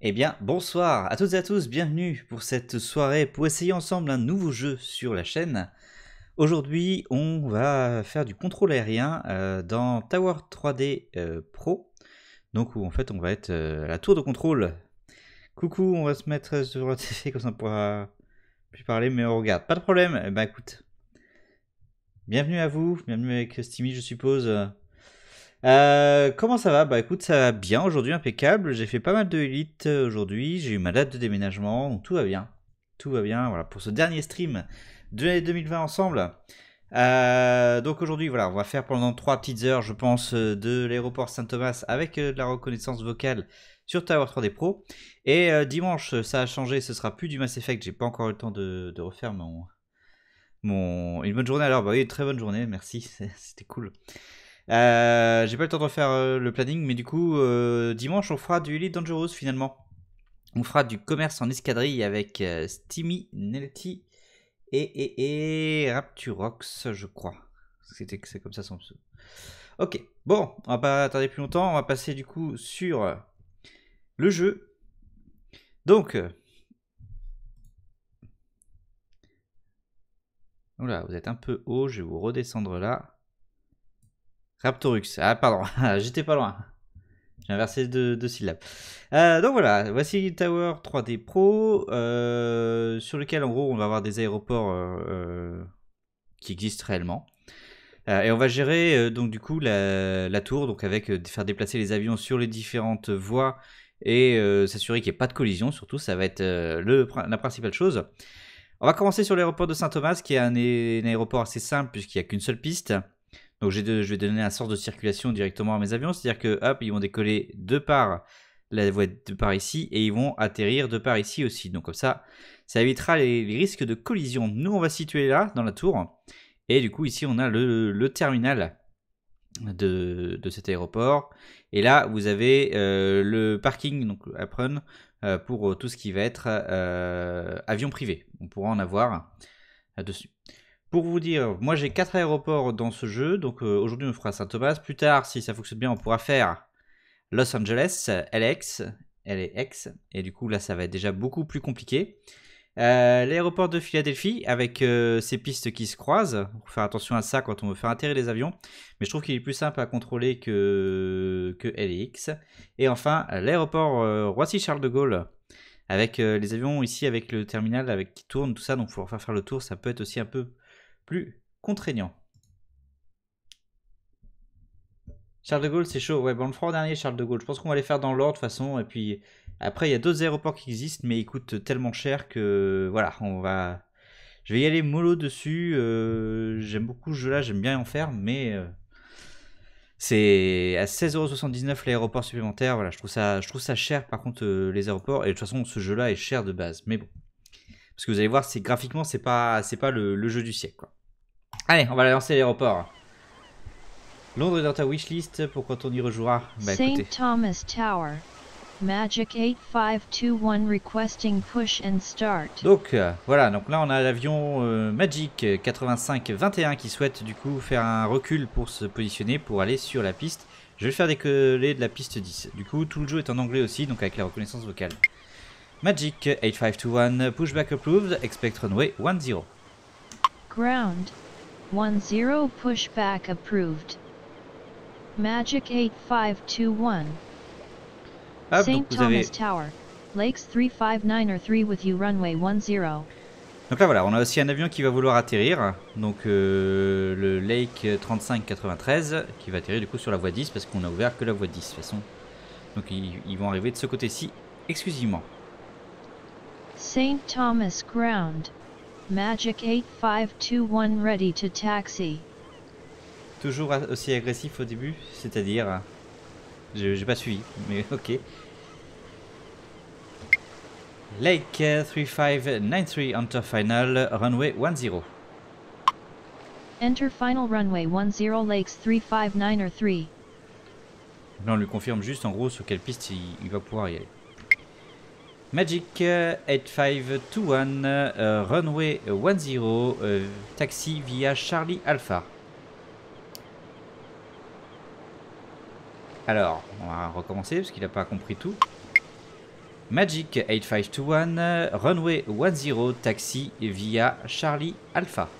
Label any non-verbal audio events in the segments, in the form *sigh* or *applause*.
Eh bien, bonsoir à toutes et à tous, bienvenue pour cette soirée pour essayer ensemble un nouveau jeu sur la chaîne. Aujourd'hui, on va faire du contrôle aérien euh, dans Tower 3D euh, Pro. Donc, où en fait, on va être euh, la tour de contrôle. Coucou, on va se mettre sur la TV comme ça on pourra plus parler, mais on regarde. Pas de problème, eh ben écoute. Bienvenue à vous, bienvenue avec Steamy, je suppose. Euh, comment ça va? Bah écoute, ça va bien aujourd'hui, impeccable. J'ai fait pas mal de Elite euh, aujourd'hui, j'ai eu ma date de déménagement, donc tout va bien. Tout va bien, voilà, pour ce dernier stream de l'année 2020 ensemble. Euh, donc aujourd'hui, voilà, on va faire pendant 3 petites heures, je pense, de l'aéroport Saint-Thomas avec de la reconnaissance vocale sur Tower 3D Pro. Et dimanche, ça a changé, ce sera plus du Mass Effect, j'ai pas encore eu le temps de, refaire mon, mon... Une bonne journée alors, bah oui, très bonne journée, merci, *laughs* c'était cool. Euh, j'ai pas le temps de refaire euh, le planning, mais du coup, euh, dimanche, on fera du Elite Dangerous finalement. On fera du commerce en escadrille avec Steamy, Nelty et, et, Rapturox, je crois. C'était c'est comme ça son pseudo. Ok, bon, on va pas tarder plus longtemps, on va passer du coup sur le jeu. Donc, vous êtes un peu haut, je vais vous redescendre là. Raptorux. Ah, pardon, *laughs* j'étais pas loin. J'ai inversé deux, syllabes. Euh, donc voilà, voici Tower 3D Pro, euh, sur lequel en gros on va avoir des aéroports euh, qui existent réellement. et on va gérer donc du coup la, tour, donc avec faire déplacer les avions sur les différentes voies et s'assurer qu'il n'y ait pas de collision, surtout ça va être la principale chose. On va commencer sur l'aéroport de Saint-Thomas, qui est un aéroport assez simple puisqu'il n'y a qu'une seule piste. Donc je vais donner un sens de circulation directement à mes avions, c'est-à-dire que hop, ils vont décoller de par la voie de par ici et ils vont atterrir de par ici aussi. Donc comme ça, ça évitera les, risques de collision. Nous, on va situer là, dans la tour. Et du coup, ici, on a le, terminal de, cet aéroport. Et là, vous avez euh, le parking, donc apron, euh, pour tout ce qui va être euh, avion privé. On pourra en avoir dessus. Pour vous dire, moi j'ai quatre aéroports dans ce jeu, donc euh, aujourd'hui on fera Saint-Thomas. Plus tard, si ça fonctionne bien, on pourra faire Los Angeles, LX, LAX, et du coup là ça va être déjà beaucoup plus compliqué. Euh, l'aéroport de Philadelphie avec euh, ces pistes qui se croisent, faut faire attention à ça quand on veut faire atterrir les avions, mais je trouve qu'il est plus simple à contrôler que, que LX. Et enfin l'aéroport Roissy-Charles de Gaulle avec les avions ici avec le terminal avec qui tourne tout ça, donc il faut faire le tour, ça peut être aussi un peu plus contraignant. Charles de Gaulle, c'est chaud. Ouais, bon, on le au dernier, Charles de Gaulle. Je pense qu'on va les faire dans l'ordre de toute façon. Et puis après, il y a d'autres aéroports qui existent, mais ils coûtent tellement cher que voilà, on va. Je vais y aller mollo dessus. Euh, j'aime beaucoup ce jeu-là, j'aime bien en faire, mais euh, c'est à 16,79€ l'aéroport supplémentaire. Voilà, je trouve ça, je trouve ça cher. Par contre, euh, les aéroports et de toute façon, ce jeu-là est cher de base. Mais bon, parce que vous allez voir, c'est graphiquement, c'est pas, c'est pas le, le, jeu du siècle. Quoi. Allez, on va lancer l'aéroport. Londres est dans ta wishlist pour quand on y rejouera. Bah, St. Thomas Tower. Magic 8521 requesting push and start. Donc euh, voilà, donc là on a l'avion euh, Magic 8521 qui souhaite du coup faire un recul pour se positionner pour aller sur la piste. Je vais faire décoller de la piste 10. Du coup tout le jeu est en anglais aussi, donc avec la reconnaissance vocale. Magic 8521 pushback approved, expect runway 10. Ground 10 pushback approved. Magic 8521. St. Thomas Tower. Lakes 359 or 3 with you runway 10. Donc là voilà, on a aussi un avion qui va vouloir atterrir, donc euh, le Lake 3593 qui va atterrir du coup sur la voie 10 parce qu'on a ouvert que la voie 10 de toute façon. Donc ils, ils vont arriver de ce côté-ci exclusivement. St. Thomas Ground. Magic 8521 ready to taxi. Toujours aussi agressif au début, c'est-à-dire... J'ai pas suivi, mais *laughs* ok. Lake 3593 enter final runway 10. Enter final runway 10 Lakes 359 or 3. Là on lui confirme juste en gros sur quelle piste il, il va pouvoir y aller. Magic 8521, euh, runway 10, euh, taxi via Charlie Alpha. Alors, on va recommencer parce qu'il n'a pas compris tout. Magic 8521, runway 10, taxi via Charlie Alpha.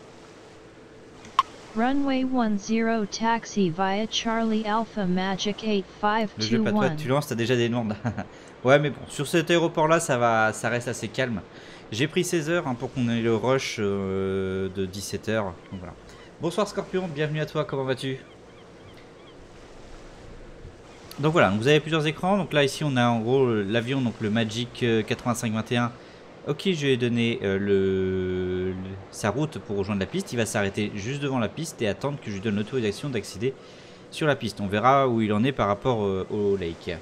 Runway 10 taxi via Charlie Alpha Magic Le jeu pas toi, 8521. tu lances, t'as déjà des demandes. *laughs* ouais, mais bon, sur cet aéroport-là, ça va, ça reste assez calme. J'ai pris 16 heures hein, pour qu'on ait le rush euh, de 17 heures. Donc voilà. Bonsoir Scorpion, bienvenue à toi, comment vas-tu? Donc voilà, vous avez plusieurs écrans. Donc là, ici, on a en gros euh, l'avion, donc le Magic euh, 8521. Ok, je ai donné euh, le, sa route pour rejoindre la piste. Il va s'arrêter juste devant la piste et attendre que je lui donne l'autorisation d'accéder sur la piste. On verra où il en est par rapport euh, au lake.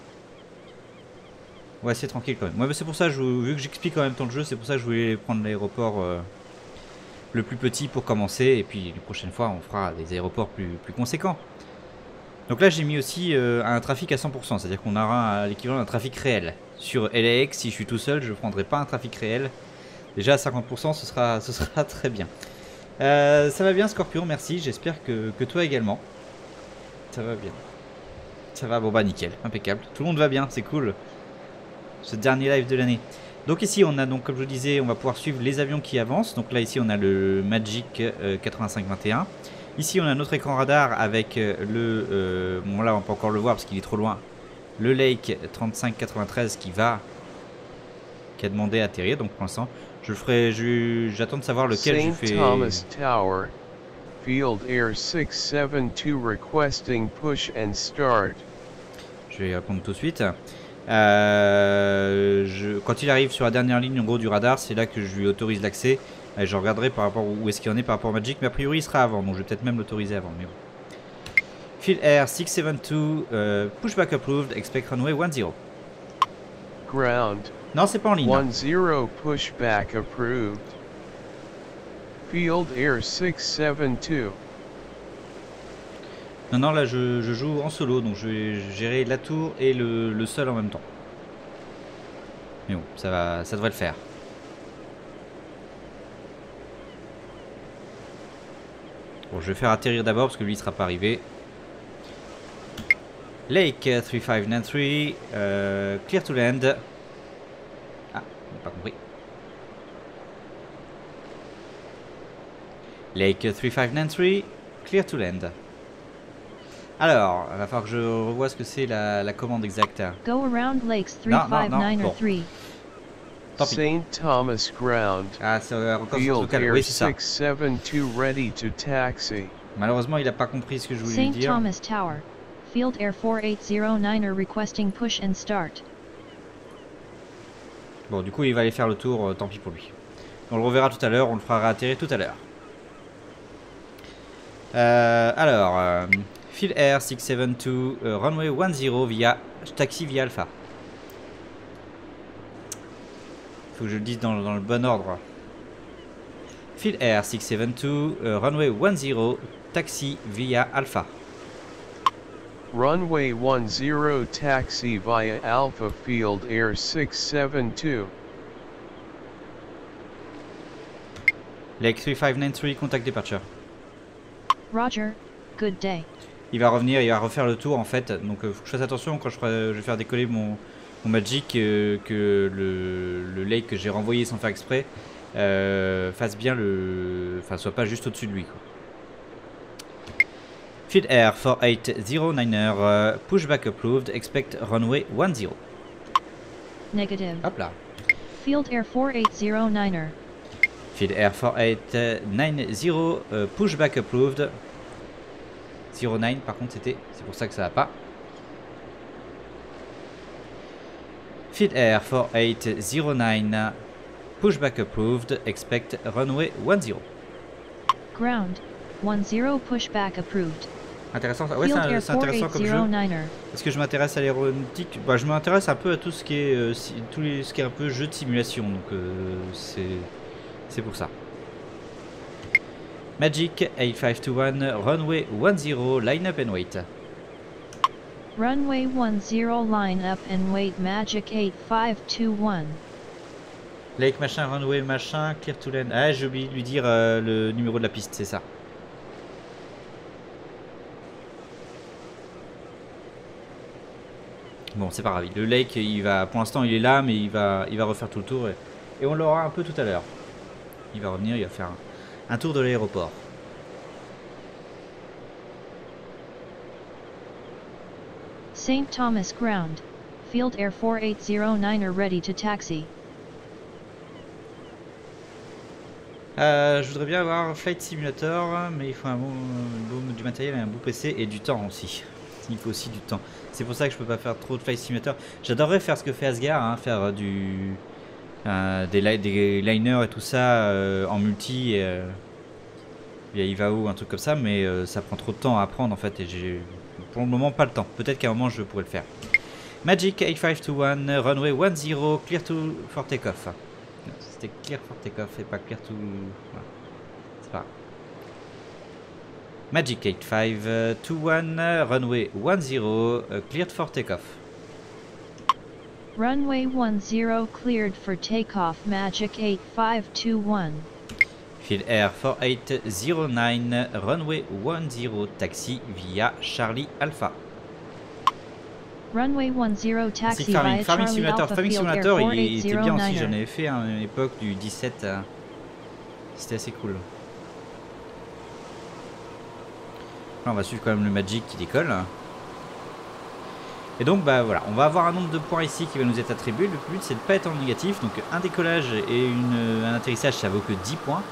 Ouais, c'est tranquille quand même. Ouais, c'est pour ça, vu que j'explique en même temps le jeu, c'est pour ça que je voulais prendre l'aéroport euh, le plus petit pour commencer. Et puis les prochaines fois, on fera des aéroports plus, conséquents. Donc là, j'ai mis aussi euh, un trafic à 100%, c'est-à-dire qu'on aura l'équivalent d'un trafic réel. Sur LAX, si je suis tout seul, je ne prendrai pas un trafic réel. Déjà à 50%, ce sera, *laughs* très bien. Euh, ça va bien, Scorpion, merci. J'espère que toi également. Ça va bien. Ça va, bon bah nickel, impeccable. Tout le monde va bien, c'est cool. Ce dernier live de l'année. Donc ici on a donc comme je vous disais on va pouvoir suivre les avions qui avancent. Donc là ici on a le Magic euh, 8521. Ici on a notre écran radar avec euh, le... euh, bon là on peut encore le voir parce qu'il est trop loin. Le Lake 3593 qui va... qui a demandé à atterrir. Donc pour l'instant je ferai... je- J'attends de savoir lequel je St. fais... Thomas Tower, Field Air 672 requesting push and start. Je vais y répondre tout de suite. Euh, je- quand il arrive sur la dernière ligne en gros du radar, c'est là que je lui autorise l'accès. Et je regarderai par rapport où est-ce qu'il en est par rapport à Magic, mais a priori il sera avant, donc je vais peut-être même l'autoriser avant. Mais bon. Field Air 672, euh, pushback approved, expect runway 10. Ground, Non, c'est pas en ligne. hein. 10 pushback approved. Field Air 672. Non, non, là je, joue en solo, donc je vais gérer la tour et le, le sol en même temps. Mais bon, ça, va, ça devrait le faire. Bon, je vais faire atterrir d'abord parce que lui il sera pas arrivé. Lake euh, 3593, euh, clear to land. Ah, on n'a pas compris. Lake 3593, clear to land. Alors, il va falloir que je revoie ce que c'est la, la commande exacte. Go around lakes No, no, no, 359 bon. or 3. Tant pis. St. Thomas Ground, Ah, c'est euh, encore sur Field local. Oui, c'est ça. 672 ready to taxi. Malheureusement, il n'a pas compris ce que je voulais lui St. dire. Thomas Tower, Field Air 4809 are requesting push and start. Bon, du coup, il va aller faire le tour, euh, tant pis pour lui. On le reverra tout à l'heure, on le fera atterrir tout à l'heure. Euh, alors, euh, Field Air 672, euh, runway 10 via taxi via Alpha. Faut que je le dise dans, dans le bon ordre. Field Air 672, euh, runway 10, taxi via Alpha. Runway 10 taxi via Alpha Field Air 672. Lake 3593, contact departure. Roger, good day. Il va revenir, il va refaire le tour en fait. Donc euh, faut que je fasse attention quand je, vais faire décoller mon, mon Magic euh, que le, le lake que j'ai renvoyé sans faire exprès euh, fasse bien le. Enfin, soit pas juste au-dessus de lui. Quoi. Field Air 4809er, euh, pushback approved, expect runway 10. Negative. Hop là. Field Air 4809er. Field Air 4890, euh, pushback approved. 09 par contre c'était, c'est pour ça que ça va pas. Field Air 4809, pushback approved, expect runway 10. Ground, 10 pushback approved. Intéressant, ça- ouais, c'est intéressant comme jeu. 4809er. Est-ce que je m'intéresse à l'aéronautique bah, Je m'intéresse un peu à tout ce qui est, euh, si- tous les, ce qui est un peu jeu de simulation, donc euh, c'est pour ça. Magic 8521, runway 10, line up and wait. Runway 10 line up and wait Magic 8521. Lake machin, runway machin, clear to land. Ah, j'ai oublié de lui dire euh, le numéro de la piste, c'est ça. Bon, c'est pas grave. Le lake, il va, pour l'instant, il est là, mais il va, il va refaire tout le tour. Et, et on l'aura un peu tout à l'heure. Il va revenir, il va faire un, un tour de l'aéroport. St. Thomas Ground. Field Air 4809 are ready to taxi. Euh, je voudrais bien avoir Flight Simulator, mais il faut un bon, bon- du matériel et un beau PC et du temps aussi. Il faut aussi du temps. C'est pour ça que je peux pas faire trop de Flight Simulator. J'adorerais faire ce que fait Asgard, hein, faire euh, du euh, des, li- des liners et tout ça euh, en multi et, euh, via Ivao un truc comme ça, mais euh, ça prend trop de temps à apprendre en fait et j'ai pour le moment pas le temps. Peut-être qu'à un moment je pourrais le faire. Magic 8521, runway 10, clear to for takeoff. C'était clear for takeoff et pas clear to. C'est pas grave. Magic 8521, runway 10, uh, cleared for takeoff. Runway 10 cleared for takeoff Magic 8521. Field Air 4809, runway 10, taxi via Charlie Alpha. Runway 10 Ainsi taxi Farming, via Farming Charlie Simulator. Alpha Farming Field Air Simulator, il, était bien aussi. J'en 4809. avais fait à une époque du 17. euh, C'était assez cool. Là, on va suivre quand même le Magic qui décolle. Et donc, bah voilà, on va avoir un nombre de points ici qui va nous être attribué. Le but, c'est de ne pas être en négatif. Donc, un décollage et une, un atterrissage, ça vaut que 10 points.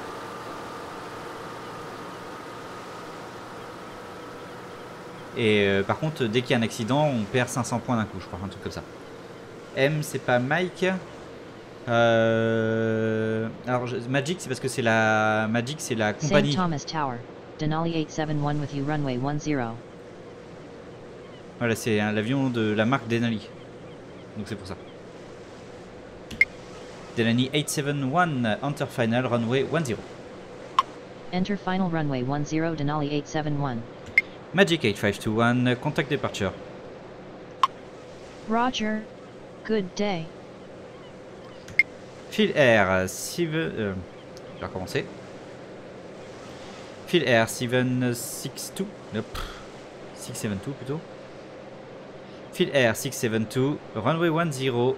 Et euh, par contre, dès qu'il y a un accident, on perd 500 points d'un coup, je crois, un truc comme ça. M, c'est pas Mike. Euh, Alors, je- Magic, c'est parce que c'est la Magic, c'est la compagnie. Thomas Tower. Denali 871 with you runway 10. Voilà, c'est l'avion de la marque Denali. Donc c'est pour ça. Denali 871, Enter Final, Runway 10. Enter final runway 10 Denali 871. Magic 8521, Contact Departure. Roger. Good day. Phil Air, Steven... Euh, je vais recommencer. Phil Air 762... Nope. 672 plutôt. Phil Air 672, Runway 10,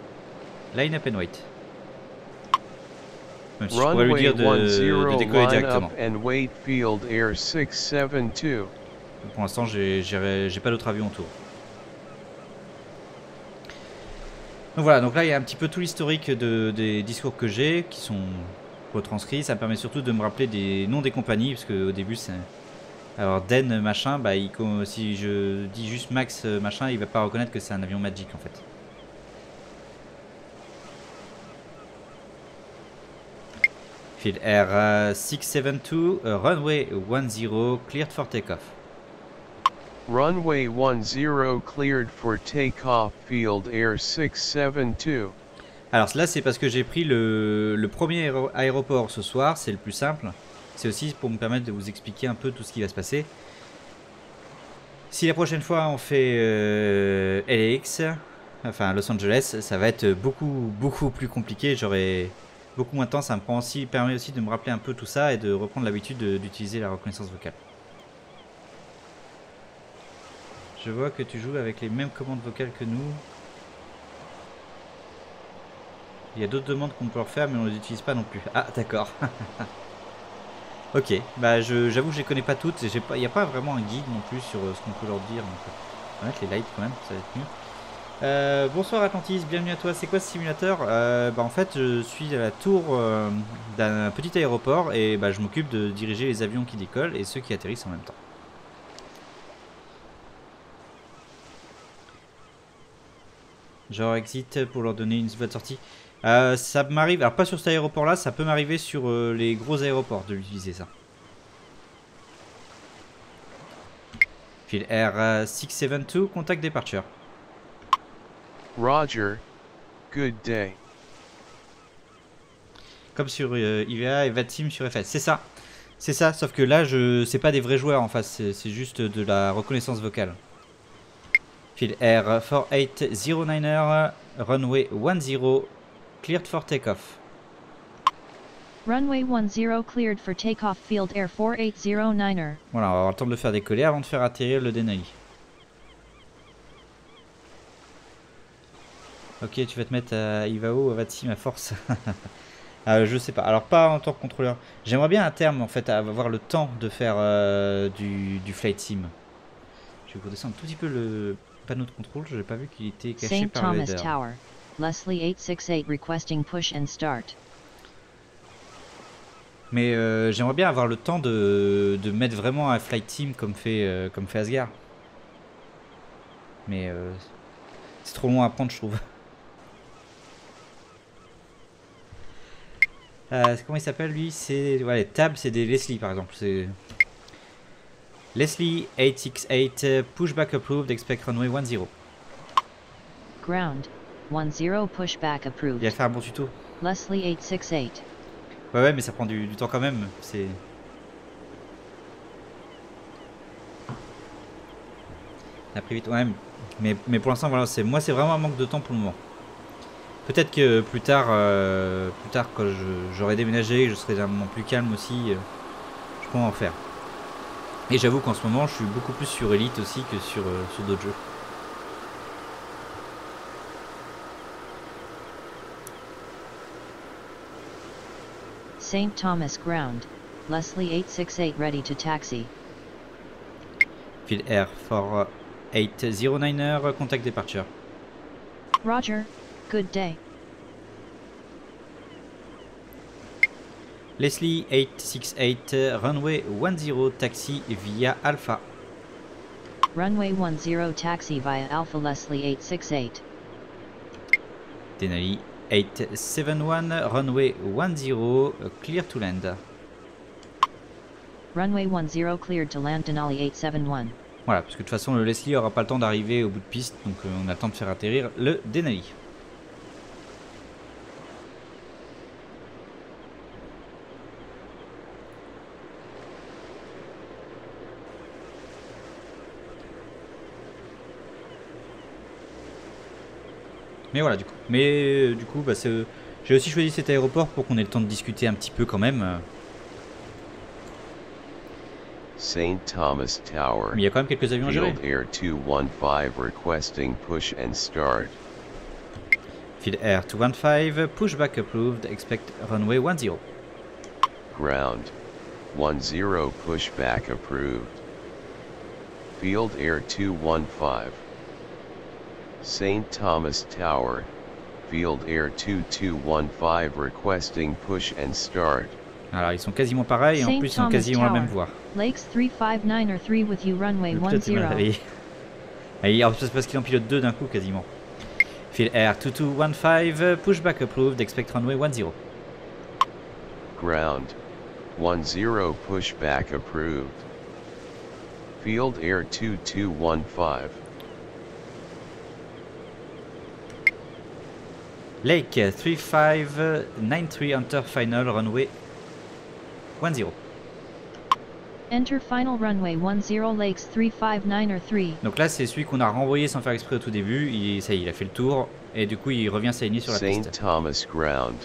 Line Up and Wait. Même si je pourrais lui Runway dire de, 10 de décoller directement. and wait field air 672. Pour l'instant, j'ai pas d'autre avion autour. Donc voilà, donc là il y a un petit peu tout l'historique de, des discours que j'ai qui sont retranscrits. Ça me permet surtout de me rappeler des noms des compagnies parce qu'au début c'est. Alors Den machin, bah il, si je dis juste Max euh, machin, il va pas reconnaître que c'est un avion Magic en fait. Field Air euh, 672, euh, runway 10, cleared for takeoff. Runway 10 cleared for takeoff field air 672. Alors là c'est parce que j'ai pris le, le premier aéro- aéroport ce soir, c'est le plus simple. C'est aussi pour me permettre de vous expliquer un peu tout ce qui va se passer. Si la prochaine fois on fait euh, LAX, enfin Los Angeles, ça va être beaucoup beaucoup plus compliqué. J'aurai beaucoup moins de temps. Ça me prend aussi, permet aussi de me rappeler un peu tout ça et de reprendre l'habitude de- d'utiliser la reconnaissance vocale. Je vois que tu joues avec les mêmes commandes vocales que nous. Il y a d'autres demandes qu'on peut leur faire, mais on ne les utilise pas non plus. Ah, d'accord. *laughs* ok, bah j'avoue que je les connais pas toutes. Il n'y a pas vraiment un guide non plus sur euh, ce qu'on peut leur dire. Donc, on va mettre les lights quand même, ça va être mieux. Euh, bonsoir Atlantis, bienvenue à toi. C'est quoi ce simulateur? Euh, bah, En fait, je suis à la tour euh, d'un petit aéroport et bah, je m'occupe de diriger les avions qui décollent et ceux qui atterrissent en même temps. Genre exit pour leur donner une de sortie. Euh, ça m'arrive, alors pas sur cet aéroport là, ça peut m'arriver sur euh, les gros aéroports de l'utiliser ça. Fil Air euh, 672, contact departure. Roger. Good day. Comme sur euh, IVA et VATSIM sur FS. C'est ça. C'est ça, sauf que là, je c'est pas des vrais joueurs en face, c'est c'est juste de la reconnaissance vocale. Fil Air 4809er, runway 10, cleared for takeoff. Runway 10 cleared for takeoff Field Air 4809er. Voilà, on va avoir le temps de le faire décoller avant de faire atterrir le Denali. Ok, tu vas te mettre à Ivao, Vatsim à force. *laughs* euh, je sais pas. Alors, pas en tant que contrôleur. J'aimerais bien à terme, en fait, avoir le temps de faire euh, du, du flight sim. Je vais redescendre un tout petit peu le panneau de contrôle. Je n'ai pas vu qu'il était caché par le Thomas header. Tower. Leslie 868 requesting push and start. Mais euh, j'aimerais bien avoir le temps de, de mettre vraiment un flight team comme fait, euh, comme fait Asgard. Mais euh, c'est trop loin à prendre, je trouve. *laughs* Euh, comment il s'appelle lui? C'est ouais, Tab, c'est des Leslie par exemple. C'est Leslie 868 euh, pushback approved, expect runway 10. Ground. 10 pushback Il va faire un bon tuto. Leslie 868. Ouais ouais, mais ça prend du, du temps quand même. C'est Après vite, ouais, mais, mais pour l'instant, voilà, c'est moi, c'est vraiment un manque de temps pour le moment. Peut-être que plus tard, euh, plus tard, quand j'aurai déménagé, je serai d'un moment plus calme aussi, euh, je pourrai en faire. Et j'avoue qu'en ce moment, je suis beaucoup plus sur Elite aussi que sur, euh, sur d'autres jeux. St. Thomas Ground. Leslie 868 ready to taxi. Field Air for uh, 809er, uh, contact departure. Roger. Good day. Leslie 868, uh, runway 10, taxi via Alpha. Runway 10 taxi via Alpha Leslie 868. Denali 871, runway 10, clear to land. Runway 10 cleared to land Denali 871. Voilà, parce que de toute façon, le Leslie aura pas le temps d'arriver au bout de piste, donc euh, on a le temps de faire atterrir le Denali. Mais voilà, du coup. Mais euh, du coup, bah, euh, j'ai aussi choisi cet aéroport pour qu'on ait le temps de discuter un petit peu quand même. euh, St. Thomas Tower. Mais il y a quand même quelques avions à gérer. Field Air 215 requesting push and start. Field Air 215, pushback approved, expect runway 10. Ground. 10 pushback approved. Field Air 215. St. Thomas Tower. Field Air 2215 requesting push and start. Alors ils sont quasiment pareils et en Saint plus ils sont Thomas quasiment la même voie. Lakes 359 or 3 with you runway Le pilote est mal 10. réveillé. Ah, il- C'est parce qu'il en pilote deux d'un coup quasiment. Field Air 2215, pushback approved, expect runway 10. Ground. 10 pushback approved. Field Air 2215. Lake 3593 enter final runway 10. Enter final runway 10 Lakes 359 or 3. Donc là c'est celui qu'on a renvoyé sans faire exprès au tout début. Il, ça y est, il a fait le tour et du coup il revient s'aligner sur la St. piste. Thomas Ground.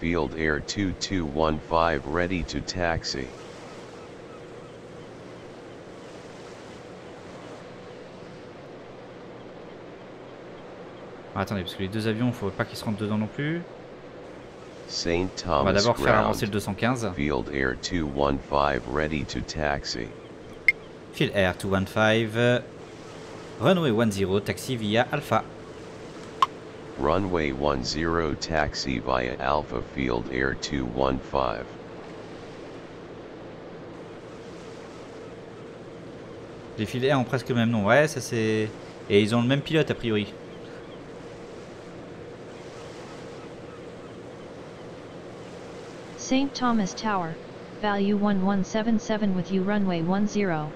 Field Air 2215 ready to taxi. Ah, attendez parce que les deux avions, faut pas qu'ils se rentrent dedans non plus. On va d'abord faire avancer le Ground. 215. Field Air 215 ready to taxi. Field Air 215, euh, runway 10, taxi via Alpha. Runway 10 taxi via Alpha Field Air 215. Les Field Air ont presque le même nom, ouais, ça c'est. Et ils ont le même pilote a priori. St. Thomas Tower. Value 1177 with you runway 10.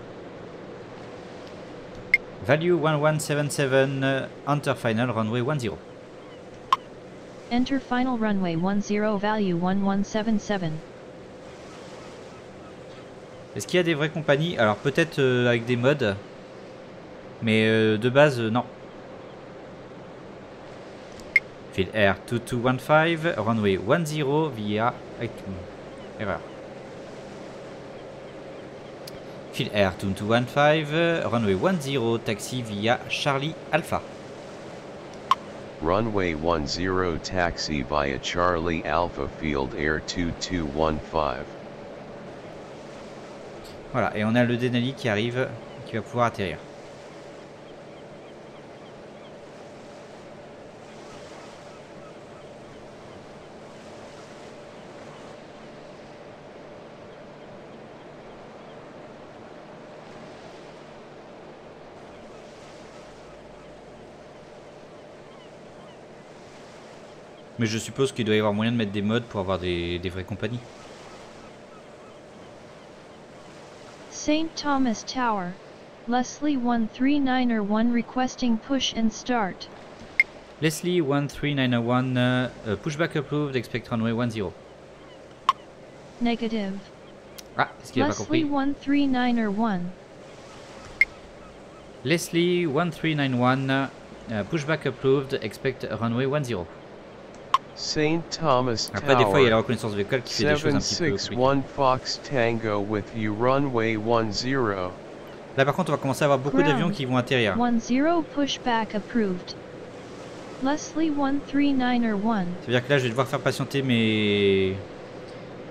Value 1177, euh, enter final runway 10. Enter final runway 10 value 1177. Est-ce qu'il y a des vraies compagnies? Alors peut-être euh, avec des mods, mais euh, de base euh, non. Field Air 2215, runway 10 via... hmm, Erreur. Field Air 2215, runway 10, taxi via Charlie Alpha. Runway 10 taxi via Charlie Alpha Field Air 2215. Voilà, et on a le Denali qui arrive, qui va pouvoir atterrir. Mais je suppose qu'il doit y avoir moyen de mettre des modes pour avoir des, des vraies compagnies. St. Thomas Tower. Leslie 13901 requesting push and start. Leslie 13901, uh, uh, pushback approved, expect runway 10. Negative. Ah, est-ce qu'il a pas Leslie compris? 13901. Leslie 1391, uh, pushback approved, expect runway 10. St. Thomas Après, des fois, il y a la reconnaissance vocale qui fait des choses un petit peu compliquées. 761 Fox Tango with you runway 10. Là, par contre, on va commencer à avoir beaucoup d'avions qui vont atterrir. 10 pushback approved. Leslie 13901. Ça veut dire que là, je vais devoir faire patienter mes,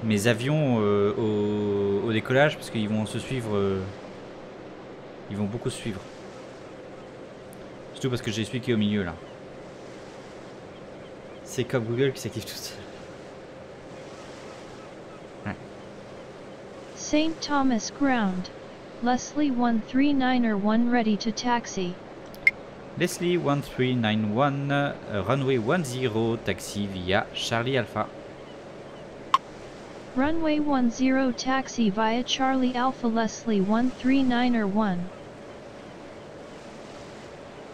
mes avions euh, au, au décollage parce qu'ils vont se suivre. euh, Ils vont beaucoup se suivre. Surtout parce que j'ai celui qui est au milieu là. C'est comme Google qui s'active tout seul. St. Thomas Ground. Leslie 13901 ready to taxi. Leslie 1391, euh, runway 10, taxi via Charlie Alpha. Runway 10 taxi via Charlie Alpha Leslie 13901.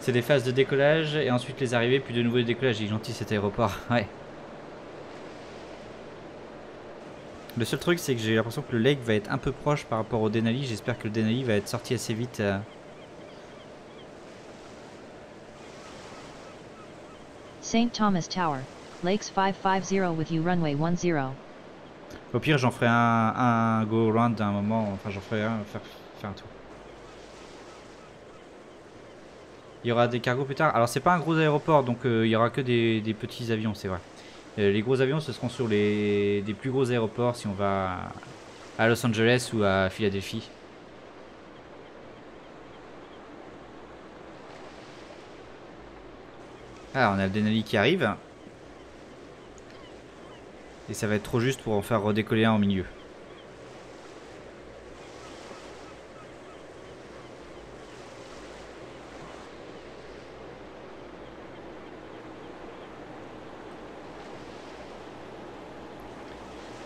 C'est des phases de décollage et ensuite les arrivées, puis de nouveau les décollages. Il est gentil cet aéroport, ouais. Le seul truc, c'est que j'ai l'impression que le lake va être un peu proche par rapport au Denali. J'espère que le Denali va être sorti assez vite. euh. St. Thomas Tower. Lakes 550 with you runway 10. Au pire, j'en ferai un, un go round à un moment. Enfin, j'en ferai un, faire, faire un tour. Il y aura des cargos plus tard. Alors, c'est pas un gros aéroport, donc euh, il y aura que des, petits avions, c'est vrai. Euh, les gros avions, ce seront sur les des plus gros aéroports si on va à Los Angeles ou à Philadelphie. Ah, on a le Denali qui arrive. Et ça va être trop juste pour en faire redécoller un au milieu.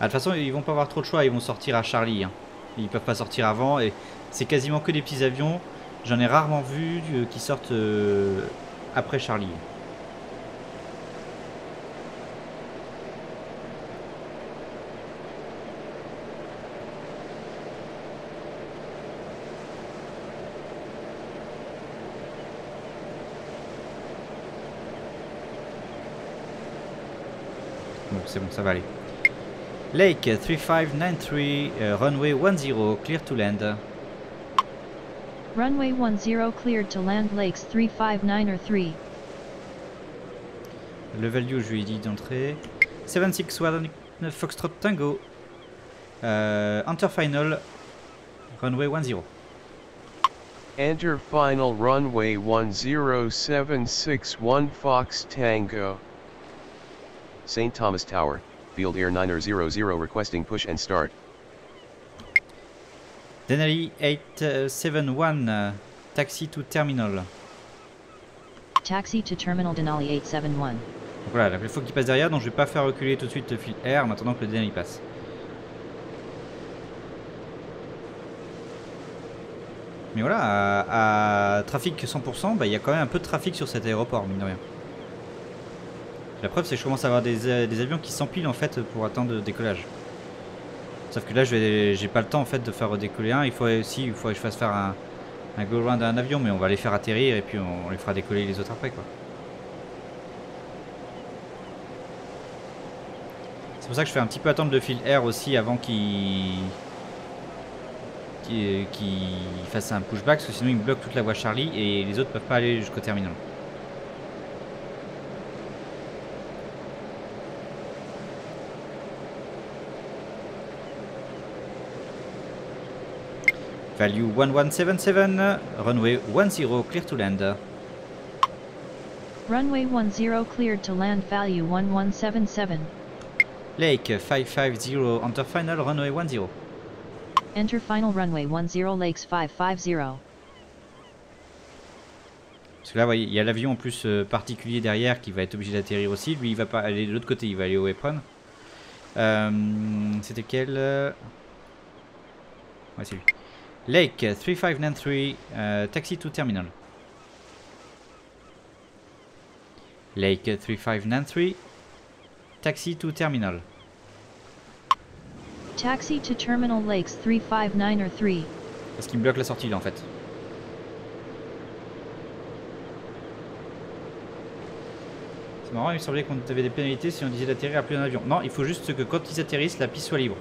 De toute façon, ils vont pas avoir trop de choix, ils vont sortir à Charlie. hein. Ils peuvent pas sortir avant et c'est quasiment que des petits avions. J'en ai rarement vu euh, qui sortent euh, après Charlie. Bon, c'est bon, ça va aller. Lake 3593, euh, runway 10, clear to land. Runway 10 cleared to land Lakes 359 Le value, je lui ai dit d'entrée. 761 Foxtrot Tango. Euh, enter final, runway 10. Enter final runway 10761 Fox Tango. St. Thomas Tower, Field Air 900 requesting push and start. Denali 871, uh, taxi to terminal. Taxi to Terminal Denali 871. Donc voilà, il faut qu'il passe derrière, donc je vais pas faire reculer tout de suite le fil R en attendant que le Denali passe. Mais voilà, à, à trafic 100%, bah, il y a quand même un peu de trafic sur cet aéroport, mine de rien. La preuve, c'est que je commence à avoir des, euh, des avions qui s'empilent en fait pour attendre le décollage. Sauf que là, je j'ai pas le temps en fait de faire redécoller un. Il faut aussi, il faudrait que je fasse faire un, go round à un avion, mais on va les faire atterrir et puis on, les fera décoller les autres après quoi. C'est pour ça que je fais un petit peu attendre le fil R aussi avant qu'il qu'il qu'il fasse un pushback, parce que sinon il me bloque toute la voie Charlie et les autres peuvent pas aller jusqu'au terminal. Value 1177, runway 10, clear to land. Runway 10 cleared to land value 1177. Lake 550, enter final, runway 10. Enter final runway 10 Lakes 550. Parce que là, vous voyez, il y a l'avion en plus euh, particulier derrière qui va être obligé d'atterrir aussi. Lui, il va pas aller de l'autre côté, il va aller au apron. Euh, C'était quel euh, Ouais, c'est lui. Lake 3593, euh, taxi to terminal. Lake 3593, taxi to terminal. Taxi to Terminal Lakes 359 or 3. Parce qu'il me bloque la sortie là en fait. C'est marrant, il me semblait qu'on avait des pénalités si on disait d'atterrir à plus d'un avion. Non, il faut juste que quand ils atterrissent, la piste soit libre.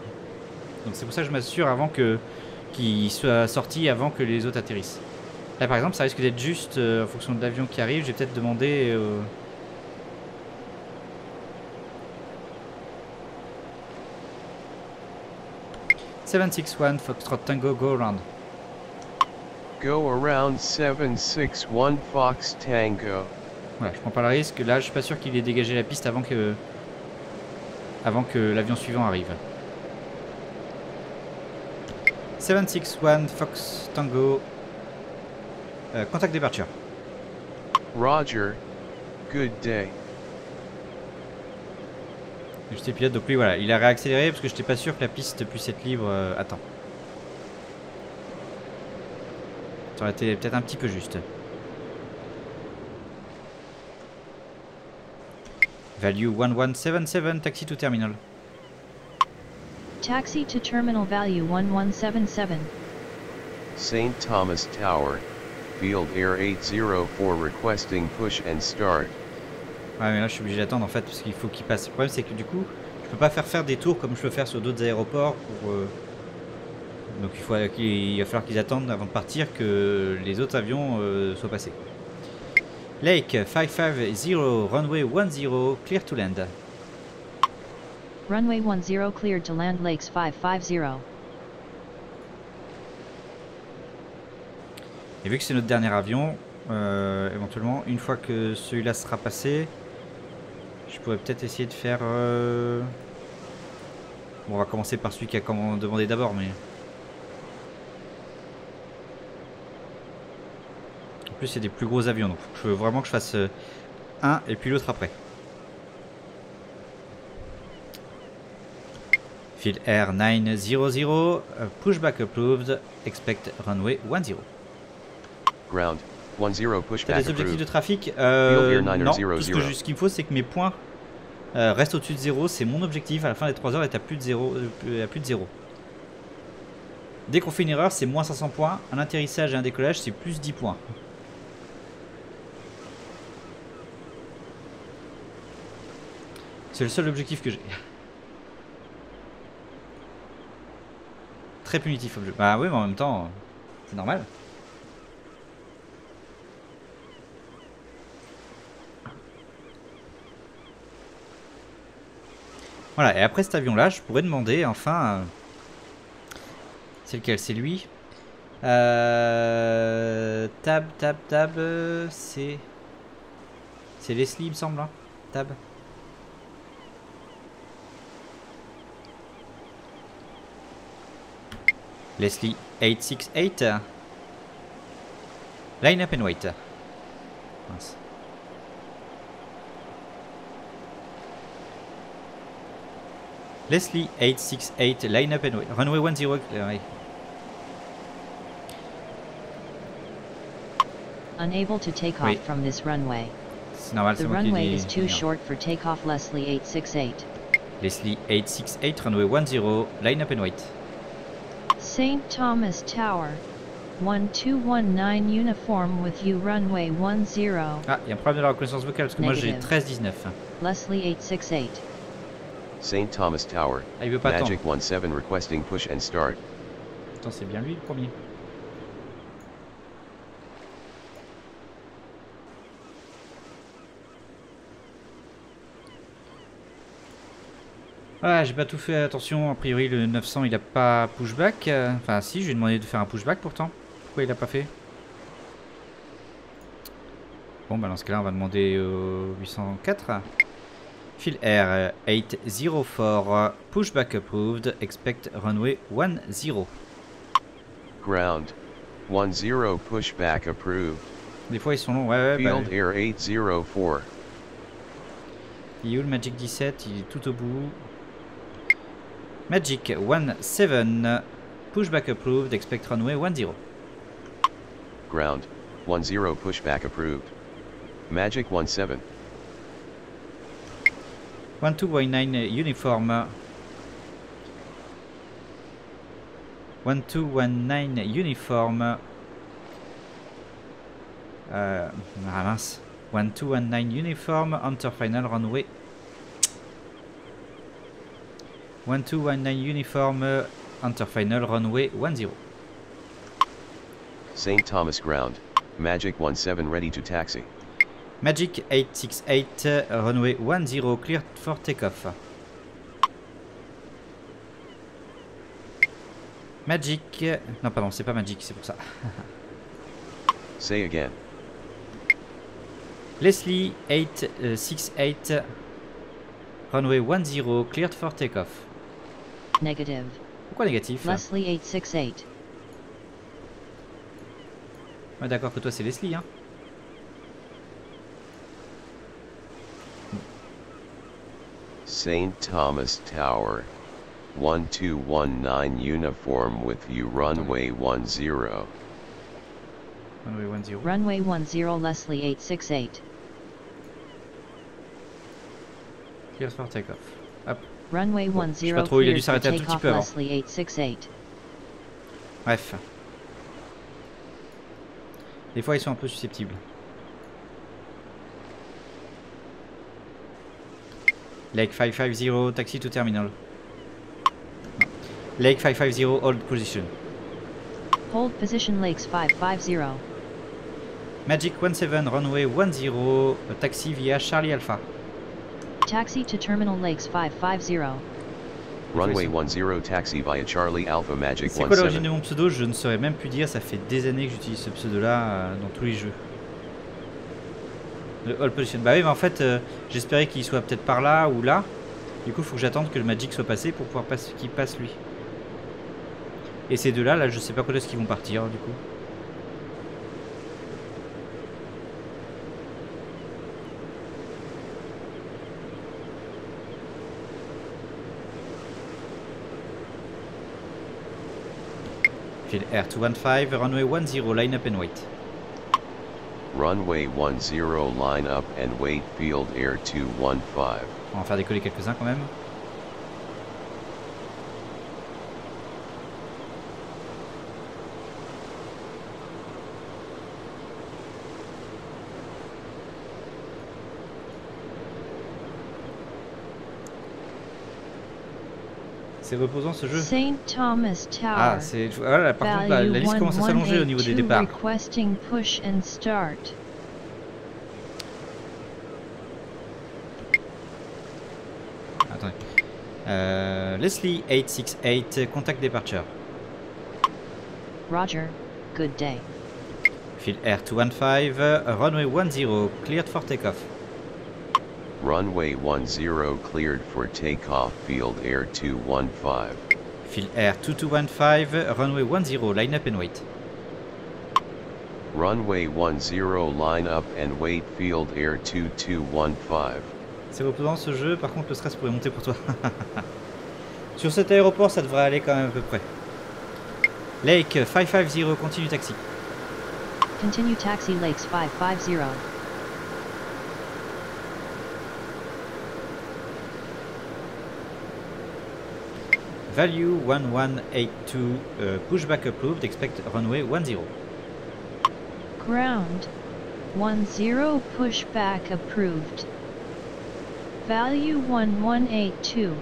Donc c'est pour ça que je m'assure avant que qu'ils soient sortis avant que les autres atterrissent. Là par exemple, ça risque d'être juste euh, en fonction de l'avion qui arrive. Je vais peut-être demander. euh, Seven six one Foxtrot Tango go around. Go around 761 Fox Tango. Voilà, je prends pas le risque. Là, je suis pas sûr qu'il ait dégagé la piste avant que avant que l'avion suivant arrive. 761 Fox Tango. Euh, contact departure. Roger. Good day. J'étais pilote, donc lui, voilà, il a réaccéléré parce que j'étais pas sûr que la piste puisse être libre euh, à temps. Ça aurait été peut-être un petit peu juste. Value 1177, taxi to terminal. Taxi to Terminal value 1177. St. Thomas Tower. Field Air 804 requesting push and start. Ouais, mais là je suis obligé d'attendre en fait parce qu'il faut qu'il passe. Le problème c'est que du coup, je peux pas faire faire des tours comme je peux faire sur d'autres aéroports pour. euh, Donc il, faut, il va falloir qu'ils attendent avant de partir que les autres avions euh, soient passés. Lake 550, runway 10, clear to land. Runway 10 cleared to land Lakes 550. Et vu que c'est notre dernier avion, euh, éventuellement, une fois que celui-là sera passé, je pourrais peut-être essayer de faire. euh, Bon, on va commencer par celui qui a demandé d'abord, mais. En plus, c'est des plus gros avions, donc je veux vraiment que je fasse euh, un et puis l'autre après. Field Air 900, euh, pushback approved, expect runway 10. Ground. 10 T'as pushback des objectifs de trafic? Euh, Field Air Non, 900. tout ce que je- ce qu'il me faut, c'est que mes points euh, restent au-dessus de 0. C'est mon objectif. À la fin des 3 heures, être à plus de 0. à plus de 0. Dès qu'on fait une erreur, c'est moins 500 points. Un atterrissage et un décollage, c'est plus 10 points. C'est le seul objectif que j'ai. Très punitif objet. Bah oui, mais en même temps, c'est normal. Voilà, et après cet avion-là, je pourrais demander, enfin... euh, C'est lequel? C'est lui? Euh, Tab, tab, tab, euh, c'est... C'est Leslie, il me semble, hein Tab Leslie 868 Line up and wait. Mince. Leslie 868 line up and wait. Runway 10 euh, ouais. Unable to take off Wait. from this runway. Normal, The c'est moi qui runway is too short for takeoff Leslie 868. Leslie 868 runway 10 line up and wait. St. Thomas Tower. 1219 uniform with you runway 10. Ah, il y a un problème de la reconnaissance vocale parce que moi j'ai Negative. 13-19. Leslie 868. St. Thomas Tower. Ah, il veut pas attendre. Magic 17 requesting push and start. Attends, c'est bien lui le premier. Voilà, j'ai pas tout fait attention. A priori, le 900 il a pas pushback. Euh, Enfin, si, je lui ai demandé de faire un pushback pourtant. Pourquoi il a pas fait? Bon, bah dans ce cas-là, on va demander au 804. Phil Air 804, pushback approved, expect runway 10. Ground. 10 pushback approved. Des fois ils sont longs, ouais, ouais. Bah, Field Air 804. il est où le Magic 17 Il est tout au bout. Magic 17, pushback approved, expect runway 10. Ground. 10 pushback approved. Magic 17. 1219 uniform. 1219 uniform. Euh, ah mince. 1219 uniform, enter final runway. 1219 uniform, enter final runway 10. St. Thomas Ground. Magic 17 ready to taxi. Magic 868, runway 10, cleared for takeoff. Magic. Non, pardon, c'est pas Magic, c'est pour ça. *laughs* Say again. Leslie 868, runway 10, cleared for takeoff. Negative. Pourquoi négatif Leslie 868. Ouais, d'accord que toi c'est Leslie, hein. St. Thomas Tower. 1219 uniform with you runway 10. Runway 10. Runway 10 Leslie 868. Cleared for takeoff. Runway 10 sais pas trop, il a dû s'arrêter un tout petit peu avant. Leslie 868. Bref. Des fois ils sont un peu susceptibles. Lake 550, taxi to terminal. Lake 550, hold position. Hold position Lakes 550. Magic 17, runway 10, taxi via Charlie Alpha. Taxi to Terminal Lakes 550. Runway 10 taxi via Charlie Alpha Magic C'est quoi l'origine 17. de mon pseudo? Je ne saurais même plus dire, ça fait des années que j'utilise ce pseudo là dans tous les jeux. Le hold position. Bah oui, mais en fait, euh, j'espérais qu'il soit peut-être par là ou là. Du coup, il faut que j'attende que le Magic soit passé pour pouvoir passer qu'il passe lui. Et ces deux là, là, je sais pas quand est-ce qu'ils vont partir du coup. Field Air 215, runway 10, line up and wait. Runway 10 line up and wait Field Air 215. On va en faire décoller quelques-uns quand même. C'est reposant ce jeu. St. Thomas Tower. Ah, c'est. Voilà, par contre, la, la liste commence à s'allonger au niveau des 11882 départs. Push and start. Attendez. Euh, Leslie 868, contact departure. Roger. Good day. Field Air 215, runway 10, cleared for takeoff. Runway 10 cleared for takeoff Field Air 215. Field Air 2215, runway 10, line up and wait. Runway 10 line up and wait Field Air 2215. C'est reposant ce jeu, par contre le stress pourrait monter pour toi. *laughs* Sur cet aéroport, ça devrait aller quand même à peu près. Lake 550, continue taxi. Continue Taxi Lakes 550. Value 1182, uh, pushback approved, expect runway 10. Ground. 10 pushback approved. Value 1182.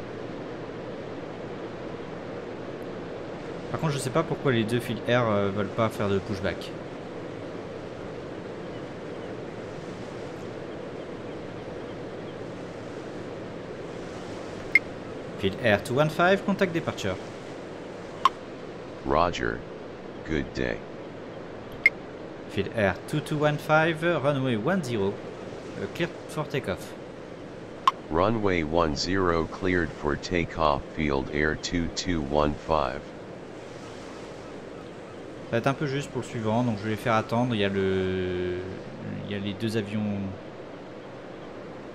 Par contre, je sais pas pourquoi les deux fils Air euh, veulent pas faire de pushback. Field Air 215, contact departure. Roger. Good day. Field Air 2215, runway 10, uh, clear for takeoff. Runway 10 cleared for takeoff. Field Air 2215. Ça va être un peu juste pour le suivant, donc je vais les faire attendre. Il y a le, il y a les deux avions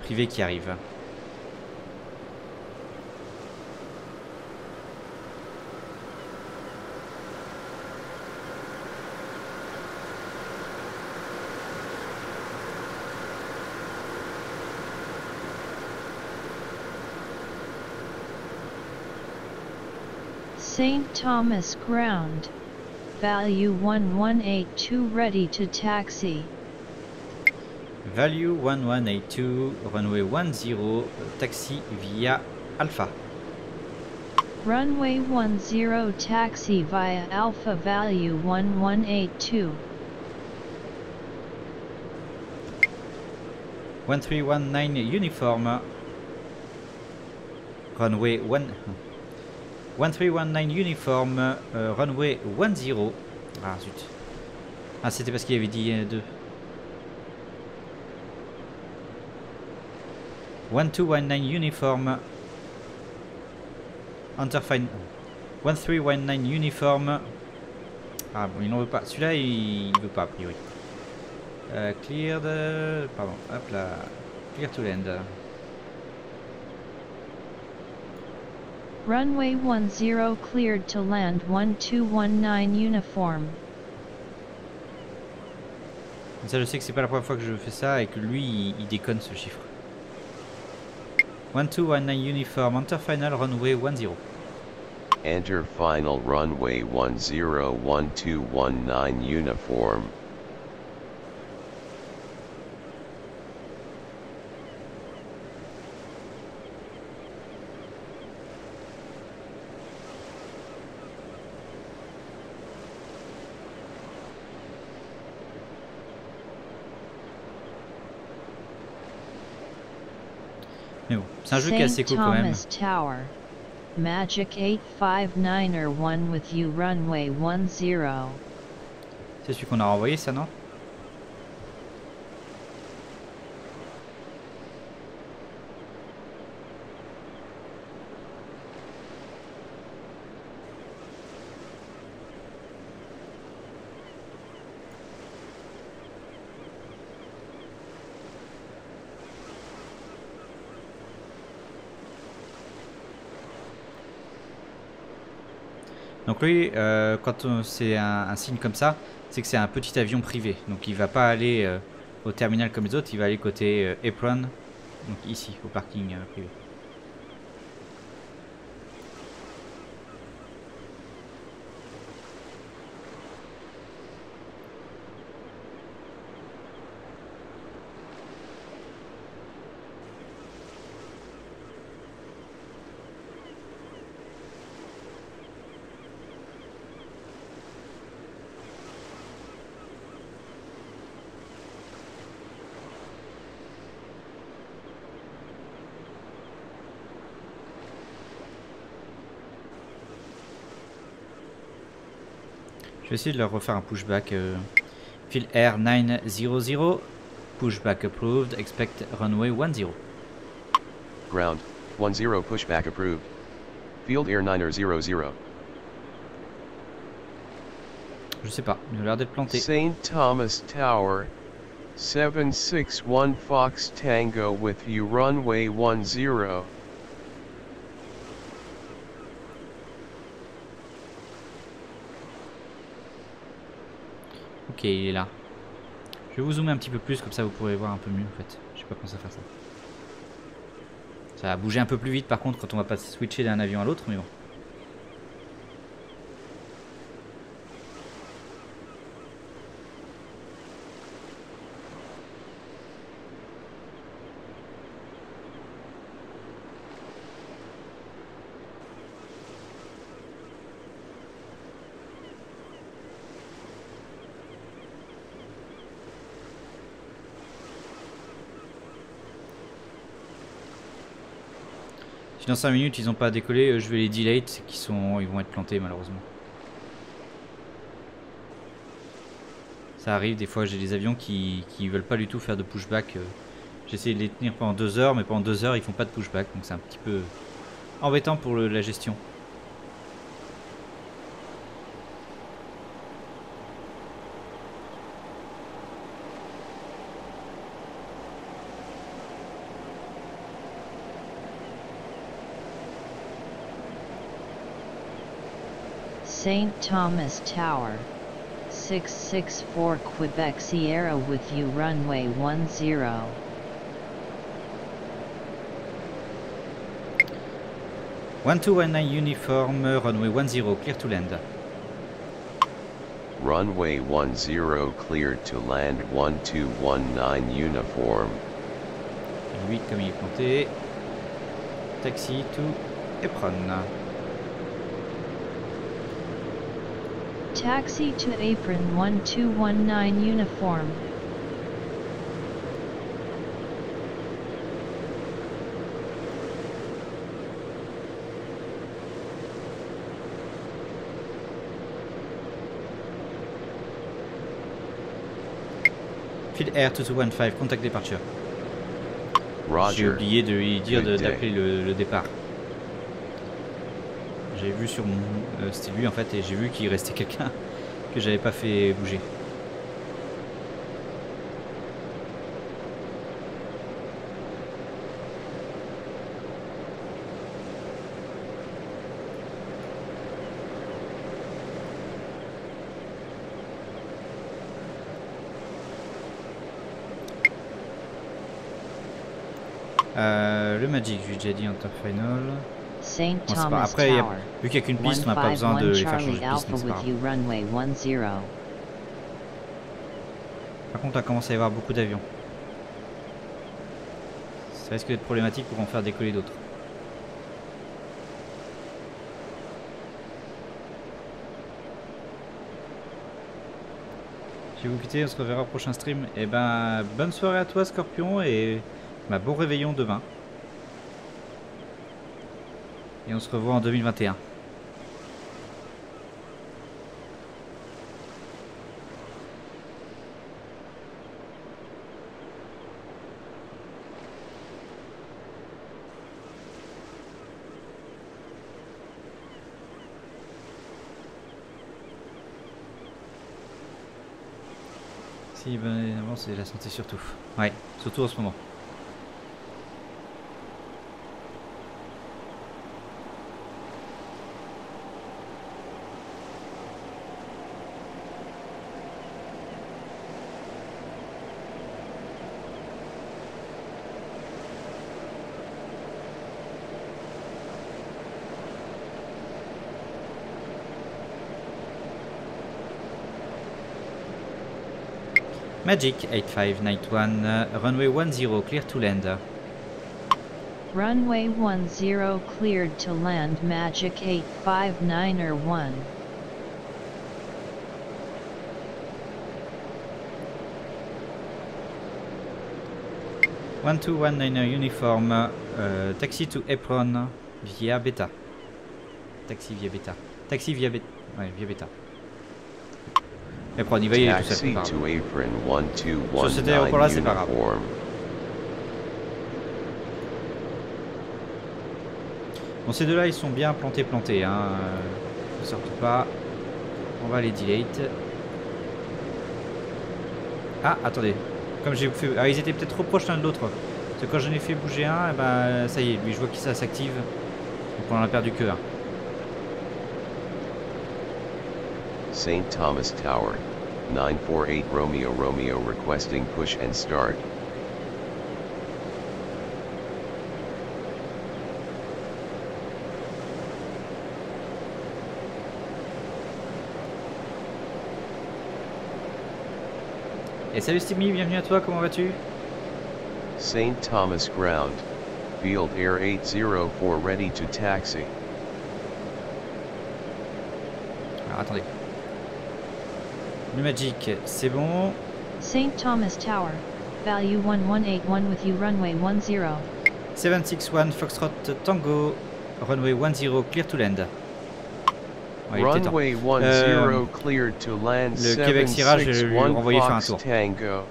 privés qui arrivent. St. Thomas Ground. Value 1182 ready to taxi. Value 1182, runway 10, taxi via Alpha. Runway 10 taxi via Alpha value 1182. 1319 uniform. Runway 1. 1319 uniform, euh, runway 10. Ah zut. Ah c'était parce qu'il avait dit 2. 1219 uniform. Enter fine. 1319 uniform. Ah bon, il n'en veut pas. Celui-là, il, veut pas a priori. Euh, cleared. Pardon. Clear to land. Runway 10 cleared to land 1219 uniform. Ça, je sais que c'est pas la première fois que je fais ça et que lui, il, il déconne ce chiffre. 1219 uniform, enter final runway 10. Enter final runway 101219 uniform. C'est un jeu qui est assez cool quand même. Thomas Tower. Magic 859er 1 with you runway 10. C'est celui qu'on a renvoyé, ça, non? Donc lui, euh, quand c'est un, un signe comme ça, c'est que c'est un petit avion privé. Donc il va pas aller euh, au terminal comme les autres, il va aller côté euh, apron, donc ici, au parking euh, privé. Je vais essayer de leur refaire un pushback. Euh, Field Air 900, pushback approved, expect runway 10. Ground, 10 pushback approved. Field Air 900. Je sais pas, il a l'air d'être planté. St. Thomas Tower, 761 Fox Tango with you runway 10. Il est là. Je vais vous zoomer un petit peu plus, comme ça vous pourrez voir un peu mieux en fait. Je sais pas pensé à faire ça. Ça va bouger un peu plus vite par contre quand on va pas switcher d'un avion à l'autre, mais bon. Si dans 5 minutes ils n'ont pas décollé, euh, je vais les delay, c'est qu'ils sont, ils vont être plantés malheureusement. Ça arrive, des fois j'ai des avions qui, qui veulent pas du tout faire de pushback. euh. J'essaie de les tenir pendant 2 heures, mais pendant 2 heures ils font pas de pushback, donc c'est un petit peu embêtant pour la gestion. St. Thomas Tower. 664 Quebec Sierra with you runway 10. 1219 uniform, uh, runway 10, clear to land. Runway 10 cleared to land 1219 uniform. Lui, comme il est planté. Taxi to Apron. Taxi to apron 1219 uniform. Field Air 2215, contact departure. J'ai Roger. oublié de lui dire d'appeler le, le départ. J'avais vu sur mon. euh, C'était lui en fait, et j'ai vu qu'il restait quelqu'un *laughs* que j'avais pas fait bouger. Euh, le Magic, je lui ai déjà dit en top final. Pas- Thomas après, il y a- Tower. Vu qu'il n'y a qu'une piste, on n'a pas besoin de 151 les faire changer de piste, Alpha donc c'est pas with grave. you runway 10. Par contre, il commence à y avoir beaucoup d'avions. Ça risque d'être problématique pour en faire décoller d'autres. Je vais vous quitter, on se reverra au prochain stream. Et ben, bonne soirée à toi Scorpion et bah, bon réveillon demain. Et on se revoit en 2021. Si, c'est la santé surtout. Ouais, surtout en ce moment. Magic 8591, uh, runway 10, clear to land. Runway 10 cleared to land Magic 859er 1. One two one niner uniform, uh, taxi to apron via beta. Taxi via beta. Taxi via beta. Ouais, via beta. Apron, il va y aller tout seul. Sur cet aéroport-là, c'est 1219 pas grave. Bon, ces deux-là, ils sont bien plantés, plantés. Hein. euh, Ne sortent pas. On va les delete. Ah, attendez. Comme j'ai fait. Ah, ils étaient peut-être trop proches l'un de l'autre. Parce que quand j'en ai fait bouger un, eh ben, ça y est, lui, je vois que ça s'active. Donc on en a perdu que un. St. Thomas Tower. 948 Romeo Romeo requesting push and start. Et salut Stimmy, bienvenue à toi, comment vas-tu St. Thomas Ground. Field Air 804 ready to taxi. Alors attendez. Le Magic, c'est bon. St. Thomas Tower. Value 1181 with you runway 10. 761 Foxtrot Tango, runway 10 clear to land. Ouais. Runway 10 Euh, cleared to land le Québec Sierra, je vais lui 761 renvoyer faire un tour. Tango.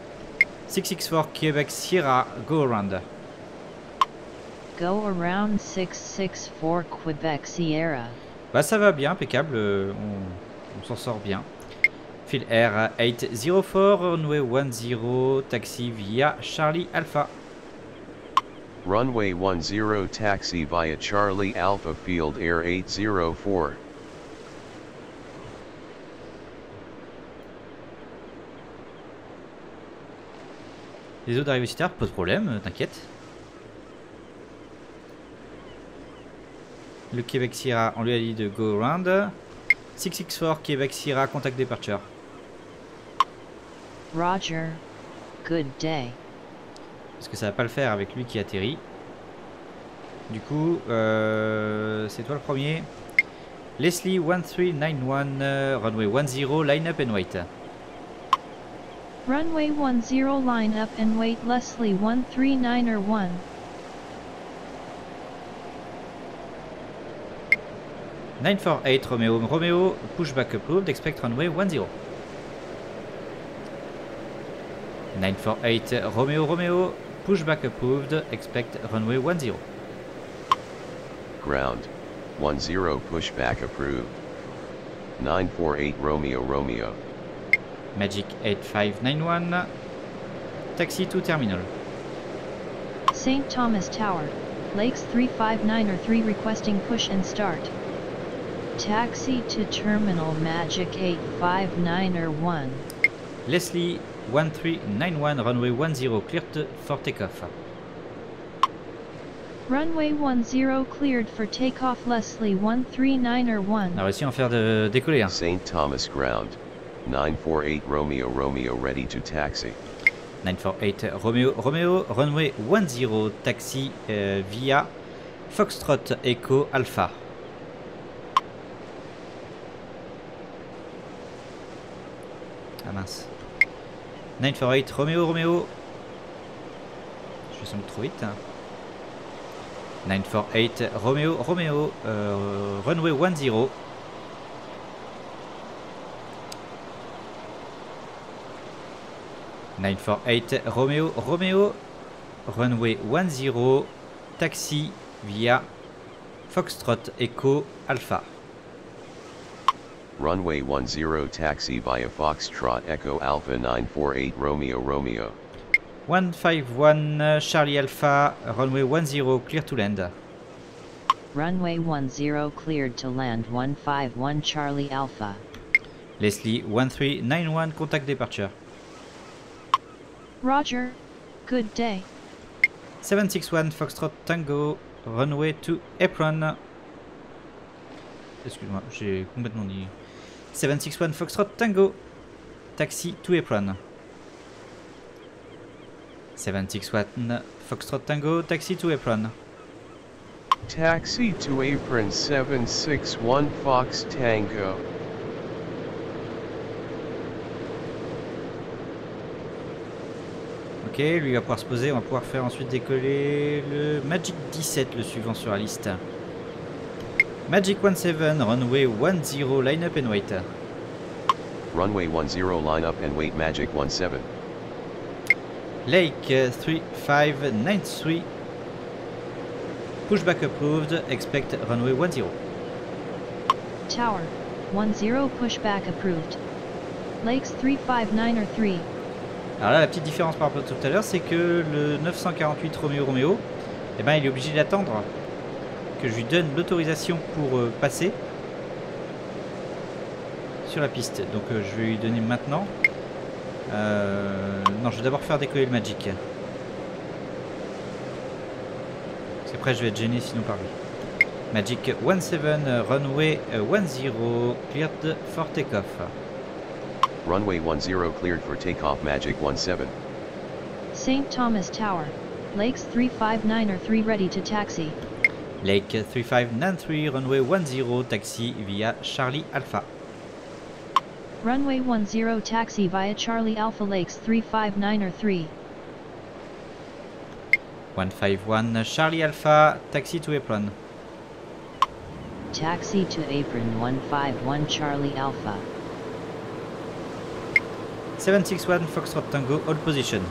664 Québec Sierra, go around. Go around 664 Quebec Sierra. Bah ça va bien, impeccable, euh, on, on s'en sort bien. Air 804, runway 10, taxi via Charlie Alpha. Runway 10 taxi via Charlie Alpha Field Air 804. Les autres d'arrivée sur Terre, pas de problème, euh, t'inquiète. Le Québec Sierra, on lui a dit de go around. 664 Québec Sierra, contact departure. Roger. Good day. Parce que ça va pas le faire avec lui qui atterrit. Du coup, euh, c'est toi le premier. Leslie 1391, euh, runway 10, line up and wait. Runway 10 line up and wait Leslie 139er 1. Nine four eight Romeo Romeo, pushback approved, expect runway 10. 948 Romeo Romeo, pushback approved, expect runway 10. Ground. 10 pushback approved. 948 Romeo Romeo. Magic 8591, taxi to terminal. St. Thomas Tower. Lakes 359er 3 requesting push and start. Taxi to terminal Magic 859er 1. Leslie 1391, runway 10, cleared for takeoff. Runway 10 cleared for takeoff Leslie 139er 1. On a réussi à en faire de décoller un. St. Thomas Ground. 948 Romeo Romeo ready to taxi. 948 Romeo Romeo, runway 10, taxi euh, via Foxtrot Echo Alpha. Ah mince. 948 Romeo Romeo. Je doute trop vite. hein. 948 Romeo Romeo, euh, runway 10. Nine four eight Romeo Romeo runway 10 taxi via Foxtrot Echo Alpha Runway 10 taxi via Foxtrot Echo Alpha 948 Romeo Romeo. 151 uh, Charlie Alpha runway 10 clear to land Runway 10 cleared to land 151 Charlie Alpha. Leslie 1391 contact departure Roger. Good day. 761 Foxtrot Tango runway to apron Excuse-moi, j'ai complètement dit 761 Foxtrot Tango taxi to apron 761 Foxtrot Tango taxi to apron Taxi to apron 761 Fox Tango. Ok, lui va pouvoir se poser, on va pouvoir faire ensuite décoller le Magic 17, le suivant sur la liste. Magic 17, runway 10, line up and wait. Runway 10 line up and wait Magic 17. Lake uh, 3593. Pushback approved, expect runway 10. Tower. 10 pushback approved. Lakes 359er 3. Alors là, la petite différence par rapport à tout à l'heure, c'est que le 948 Romeo Romeo, eh ben, il est obligé d'attendre que je lui donne l'autorisation pour euh, passer sur la piste. Donc euh, je vais lui donner maintenant. Euh, non, je vais d'abord faire décoller le Magic. Parce qu'après, je vais être gêné sinon par lui. Magic 17, euh, runway euh, 10, cleared for takeoff. Runway 10 cleared for takeoff Magic 17. St. Thomas Tower. Lakes 359er 3 ready to taxi. Lake 3593, runway 10, taxi via Charlie Alpha. Runway 10 taxi via Charlie Alpha Lakes 359er 3. 151 Charlie Alpha, taxi to apron. Taxi to apron 151 Charlie Alpha. 761 Foxtrot Tango, hold position.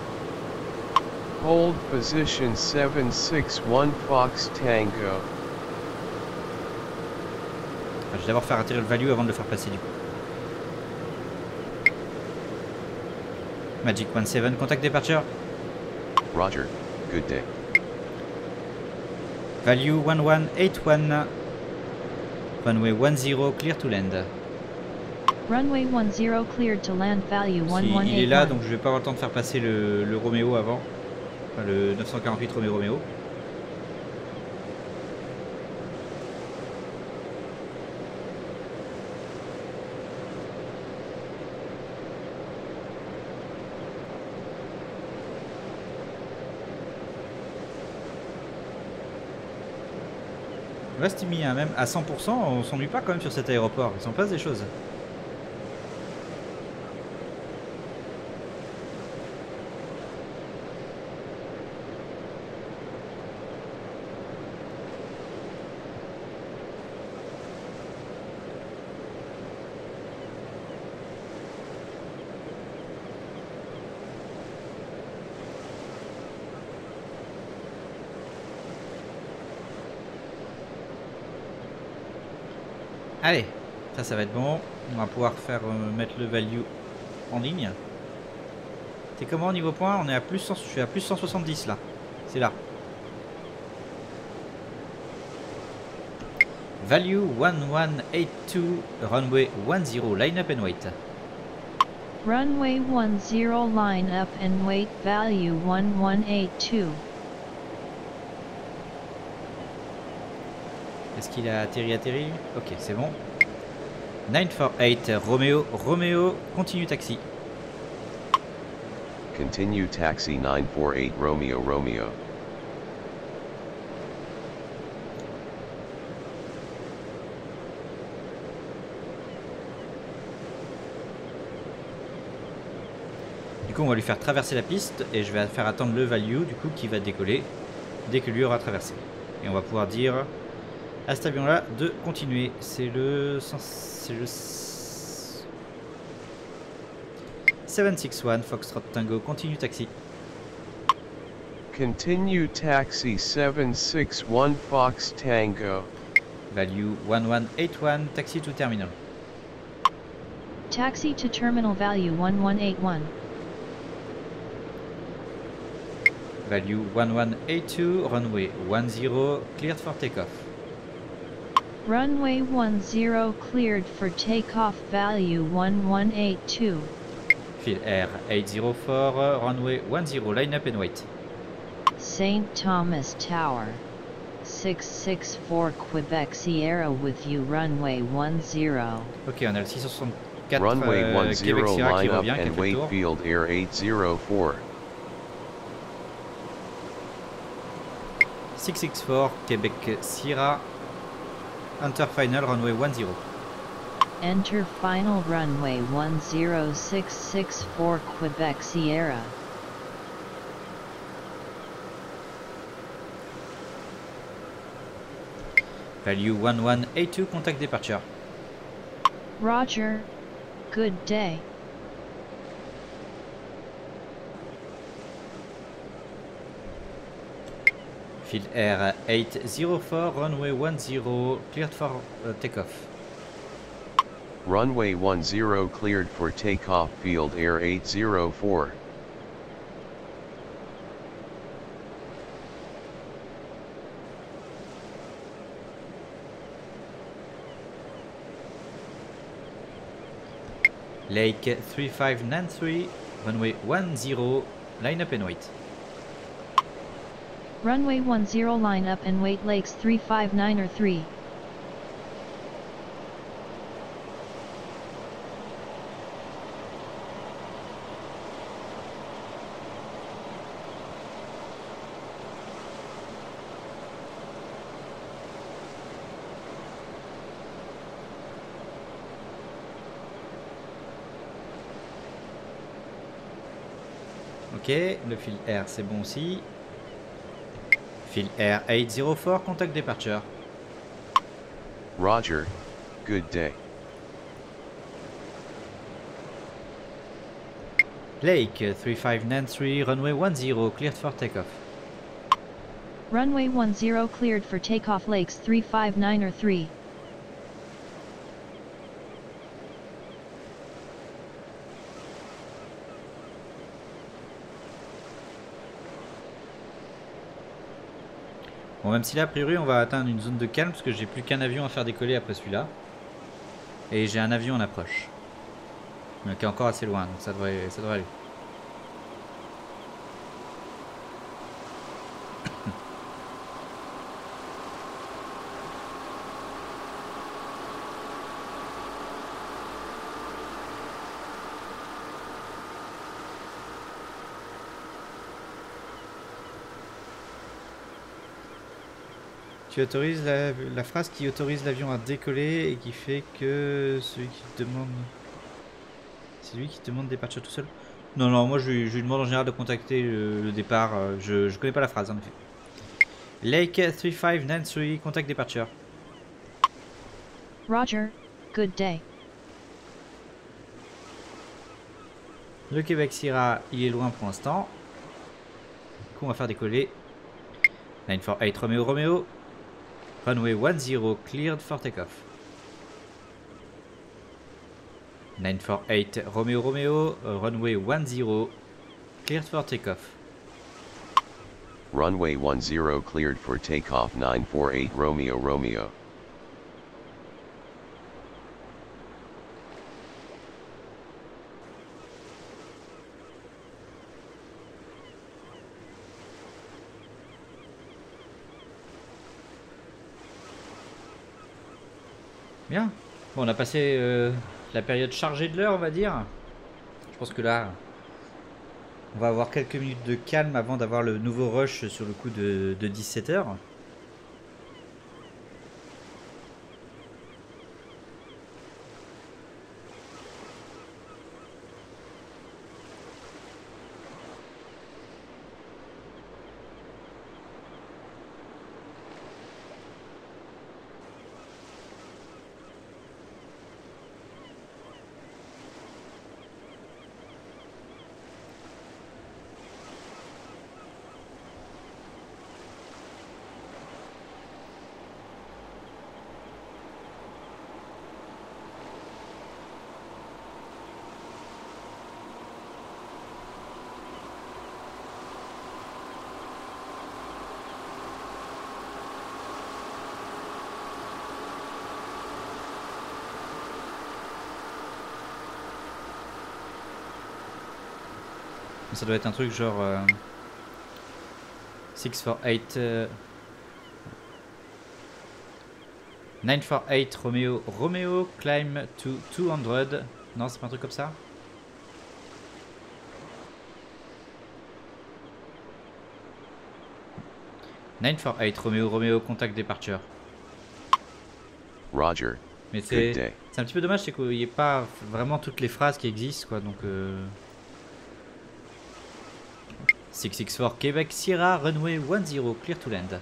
Hold position 761 Fox Tango. Je vais d'abord faire atterrir le value avant de le faire passer du coup. Magic 17, contact departure. Roger, good day. Value 1181. Runway 10, clear to land. Runway 10 cleared to land value Si, il est là, 1181. donc je vais pas avoir le temps de faire passer le, le Romeo avant. Enfin, le 948 Romeo Romeo. Steamy, hein, même à 100%, on s'ennuie pas quand même sur cet aéroport. Il s'en passe des choses. Allez, ça, ça va être bon. On va pouvoir faire euh, mettre le value en ligne. C'est comment au niveau point? On est à plus 100, je suis à plus 170 là. C'est là. Value 1182, runway 10, line up and wait. Runway 10 line up and wait value 1182. Est-ce qu'il a atterri, atterri? Ok, c'est bon. 948, Romeo, Romeo, continue taxi. Continue taxi 948 Romeo Romeo. Du coup, on va lui faire traverser la piste et je vais faire attendre le value du coup qui va décoller dès que lui aura traversé. Et on va pouvoir dire à cet avion là de continuer. C'est le c'est le 761 Foxtrot Tango continue taxi. Continue taxi 761 Fox Tango. Value 1181 taxi to terminal. Taxi to terminal value 1181. Value 1182 runway 10 cleared for takeoff. Runway 10 cleared for takeoff value 1182. Field Air 804 runway 10 line up and wait. St. Thomas Tower. 664 Quebec Sierra with you runway 10. Ok, on a le 664 Runway euh, 10 Québec Sierra line up revient, qui and fait wait tour. field air 804. 664 Québec Sierra. Hunter Final runway 10. Enter final runway 10664 Quebec Sierra. Value 1182 contact departure. Roger. Good day. Field Air 804 runway 10 cleared for uh, takeoff. Runway 10 cleared for takeoff field air 804. Lake 3593 runway 10 line up and wait. Runway 10 line up and wait lakes 359 or 3. Ok, le fil R c'est bon aussi. Phil Air 804, contact departure. Roger, good day. Lake uh, 3593, runway 10, cleared for takeoff. Runway 10 cleared for takeoff Lakes 359 or 3. Même si là, a priori, on va atteindre une zone de calme parce que j'ai plus qu'un avion à faire décoller après celui-là. Et j'ai un avion en approche. Mais qui est encore assez loin, donc ça devrait, ça devrait aller. Tu autorises la, la phrase qui autorise l'avion à décoller et qui fait que celui qui demande... C'est lui qui demande de départir tout seul Non, non, moi je, lui- je lui demande en général de contacter le, le départ. euh, Je, je connais pas la phrase en effet. Lake 3593, contact departure. Roger, good day. Le Québec Sierra, il est loin pour l'instant. Du coup, on va faire décoller. 948 Romeo Romeo. Runway 10 cleared for takeoff. 948 Romeo Romeo. Runway 10 cleared for takeoff. Runway 10 cleared for takeoff 948 Romeo Romeo. Bon, on a passé euh, la période chargée de l'heure, on va dire. Je pense que là, on va avoir quelques minutes de calme avant d'avoir le nouveau rush sur le coup de 17h. Ça doit être un truc genre... euh, 648... euh, 948 Romeo Romeo climb to 200. Non, c'est pas un truc comme ça « 948 Romeo Romeo contact departure. Roger, Mais c'est un petit peu dommage, c'est qu'il n'y ait pas vraiment toutes les phrases qui existent, quoi. Donc, euh... 664 Québec Sierra, runway 10, clear to land.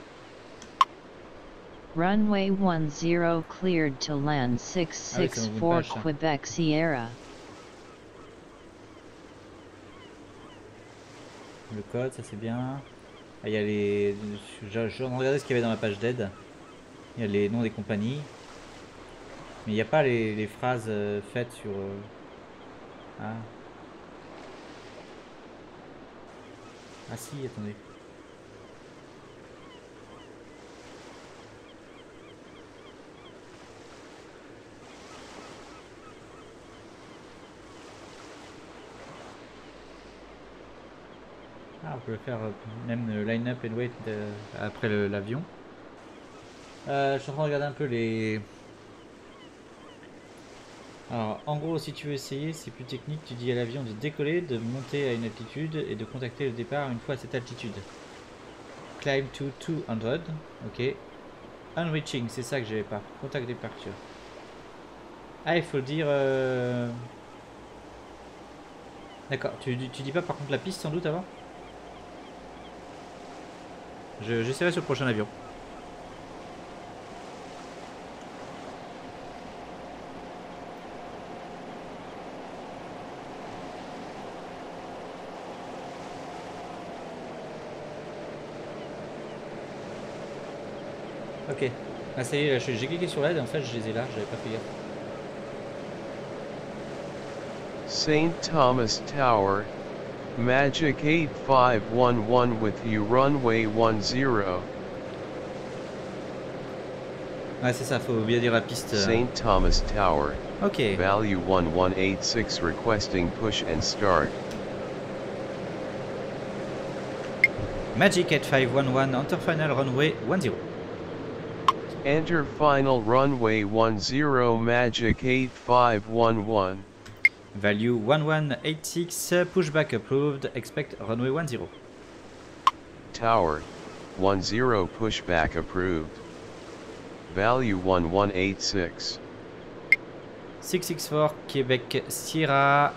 Runway 10 cleared to land Ah oui, c'est dans une 664 page, ça. Quebec Sierra. Le code, ça c'est bien. Ah, il y a les. Je, regarder ce qu'il y avait dans la page d'aide. Il y a les noms des compagnies. Mais il n'y a pas les, les phrases euh, faites sur. euh, Ah. Ah si, attendez. Ah, on peut faire même le line-up and wait euh, après l'avion. Euh, je suis en train de regarder un peu les. Alors, en gros, si tu veux essayer, c'est plus technique. Tu dis à l'avion de décoller, de monter à une altitude et de contacter le départ une fois à cette altitude. Climb to 200. Ok. Unreaching, c'est ça que j'avais pas. Contact departure. Ah, il faut dire. euh, D'accord. Tu, dis pas par contre la piste sans doute avant? J'essaierai sur le prochain avion. Ok. Ah ça y est, j'ai cliqué sur l'aide en fait je les ai là, j'avais pas fait gaffe. St. Thomas Tower, Magic 8511 with you runway 10. Ouais c'est ça, faut bien dire la piste. euh. St. Thomas Tower, Ok. value 1186 requesting push and start. Magic 8511, enter final runway 10. Enter final runway 10 Magic 8511. Value 1186, pushback approved, expect runway 10. Tower, 10 pushback approved. Value 1186. 664 Quebec Sierra,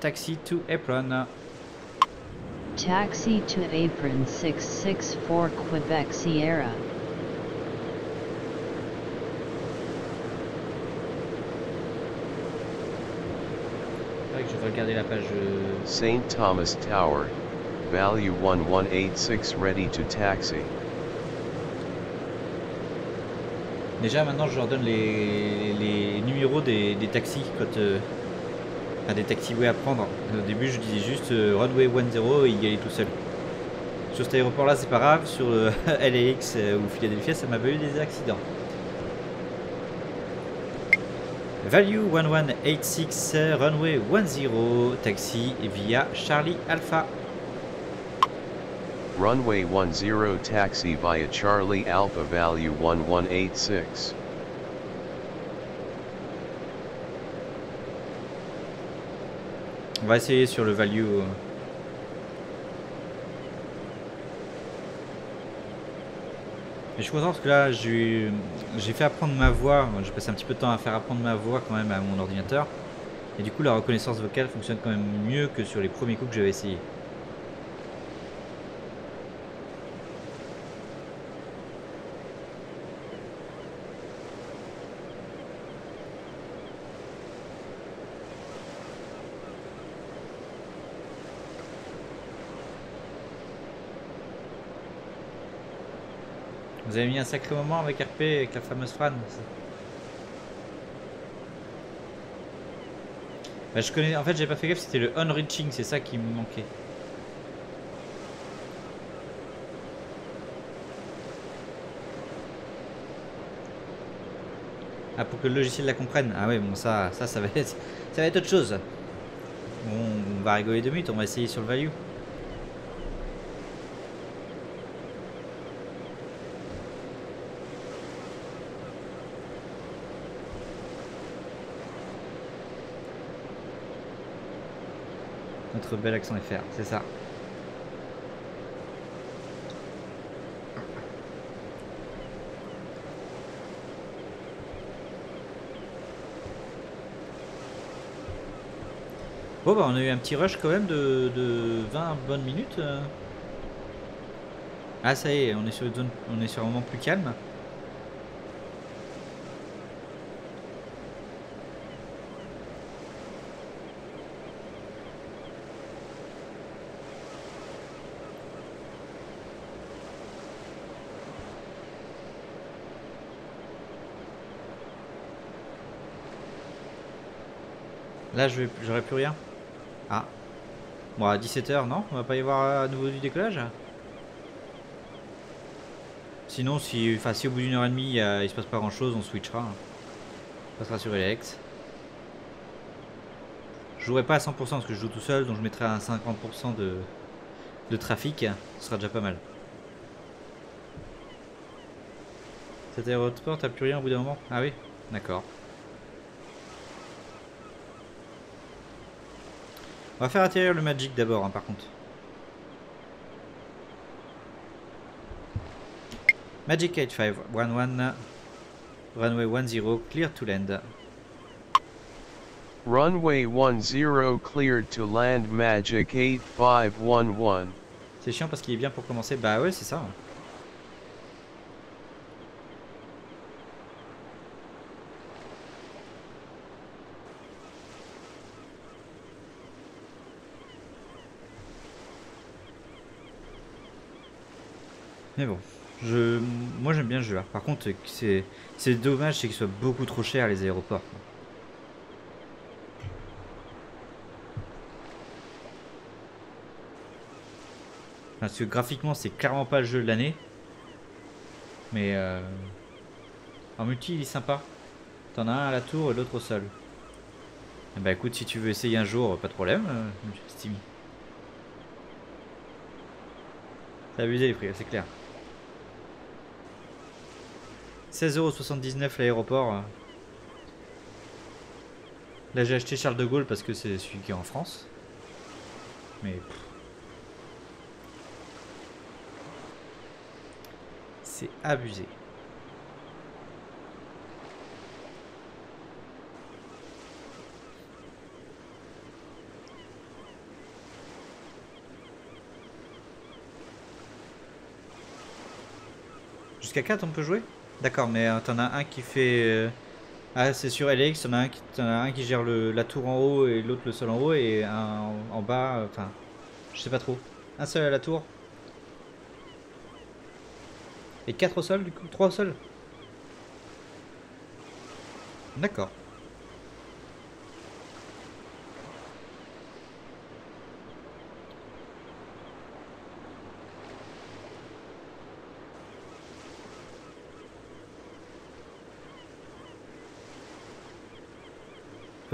taxi to apron. Taxi to apron 664 Quebec Sierra. Regarder la page. euh, St. Thomas Tower, value 1186 ready to taxi. Déjà maintenant je leur donne les, les numéros des, des taxis quand euh, enfin, des taxiways à prendre. Au début je disais juste euh, runway 10 et il y allait tout seul. Sur cet aéroport là c'est pas grave, sur *laughs* LAX ou Philadelphia ça m'a valu des accidents. Value 1186 euh, runway 10 taxi via Charlie Alpha. Runway 10 taxi via Charlie Alpha value 1186. On va essayer sur le value. Mais je suis content parce que là j'ai fait apprendre ma voix. J'ai passé un petit peu de temps à faire apprendre ma voix quand même à mon ordinateur. Et du coup la reconnaissance vocale fonctionne quand même mieux que sur les premiers coups que j'avais essayé. Vous avez mis un sacré moment avec RP, avec la fameuse Fran. Bah, je connais, en fait, j'ai pas fait gaffe, c'était le unreaching, c'est ça qui me manquait. Ah, pour que le logiciel la comprenne. Ah ouais, bon, ça, ça, ça va être, ça va être autre chose. Bon, on va rigoler deux minutes, on va essayer sur le value. Notre bel accent FR, c'est ça. Bon bah on a eu un petit rush quand même de, de 20 bonnes minutes. euh. Ah ça y est, on est sur une zone, on est sur un moment plus calme. Là j'aurai plus rien. Ah. Bon à 17h non, on va pas y avoir à nouveau du décollage? Sinon si, enfin, si au bout d'une heure et demie il, se passe pas grand chose, on switchera. On passera sur LX. Je jouerai pas à 100% parce que je joue tout seul, donc je mettrai à 50% de, de trafic. Ce sera déjà pas mal. Cet aéroport, t'as plus rien au bout d'un moment? Ah oui? D'accord. On va faire atterrir le Magic d'abord, hein, par contre. Magic 8511, runway 10, clear to land. Runway 10 cleared to land Magic 8511. C'est chiant parce qu'il est bien pour commencer. Bah ouais, c'est ça. Mais bon, je, moi j'aime bien le jeu. Par contre, c'est, dommage, c'est qu'il soit beaucoup trop cher les aéroports. Parce que graphiquement, c'est clairement pas le jeu de l'année. Mais euh, en multi, il est sympa. T'en as un à la tour et l'autre au sol. Bah écoute, si tu veux essayer un jour, pas de problème, euh, Steam. C'est abusé les prix, c'est clair. 16,79€ l'aéroport. Là j'ai acheté Charles de Gaulle parce que c'est celui qui est en France. Mais... C'est abusé. Jusqu'à 4 on peut jouer? D'accord, mais euh, t'en as un qui fait... Euh, ah, c'est sur LX, t'en as, un qui... as un qui gère le... la tour en haut et l'autre le sol en haut et un en bas, euh, enfin... Je sais pas trop. Un seul à la tour et 4 au sol du coup? 3 au sol? D'accord.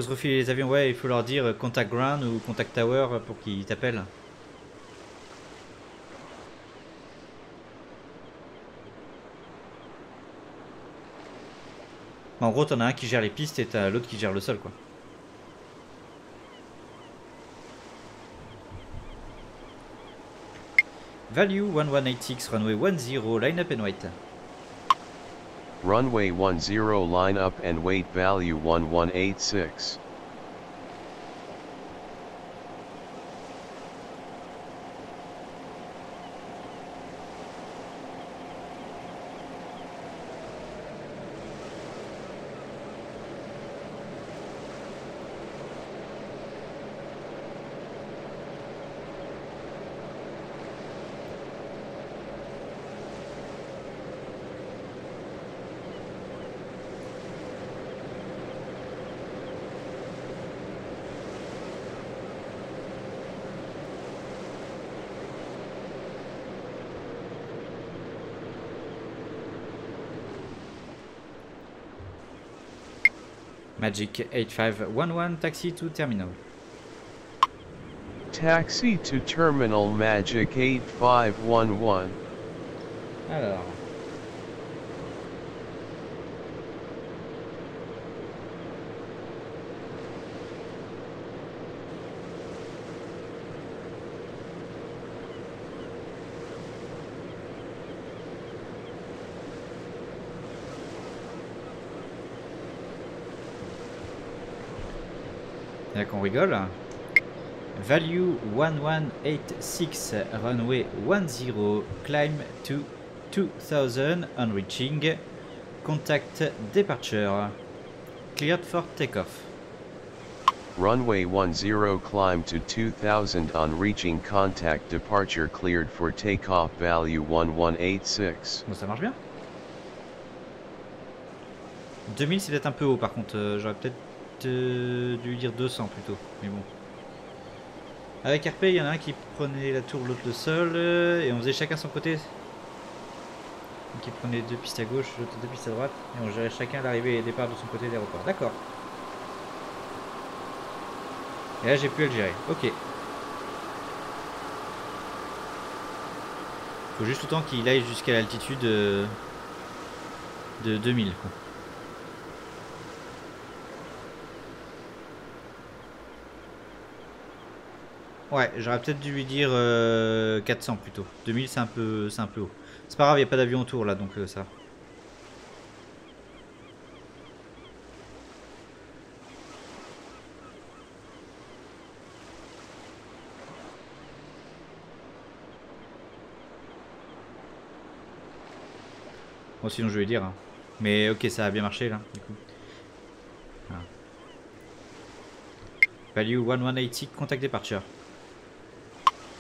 Faut se refiler les avions, ouais, il faut leur dire contact ground ou contact tower pour qu'ils t'appellent. En gros, t'en as un qui gère les pistes et t'as l'autre qui gère le sol, quoi. Value 1186, runway 10, line up and wait. Runway 10, line up and wait, value 1186. Magic 8511, taxi to terminal. Taxi to terminal Magic 8511. Alors. Qu'on rigole. Value 1186, runway 10, climb to 2000 on reaching, contact departure, cleared for takeoff. Runway 10 climb to 2000 on reaching contact departure cleared for takeoff value 1186. Bon ça marche bien. 2000 c'est peut-être un peu haut par contre, euh, j'aurais peut-être dû lui dire 200 plutôt, mais bon. Avec RP, il y en a un qui prenait la tour, l'autre le sol, euh, et on faisait chacun son côté. Donc il prenait deux pistes à gauche, l'autre deux pistes à droite, et on gérait chacun l'arrivée et le départ de son côté d'aéroport. D'accord. Et là j'ai pu le gérer, ok. Faut juste autant qu'il aille jusqu'à l'altitude euh, de 2000. Ouais, j'aurais peut-être dû lui dire 400 euh, plutôt. 2000 c'est un peu c'est un peu haut. C'est pas grave, il a pas d'avion autour là donc euh, ça. Bon sinon je vais dire. Hein. Mais ok ça a bien marché là du coup. Value 1186 contact departure.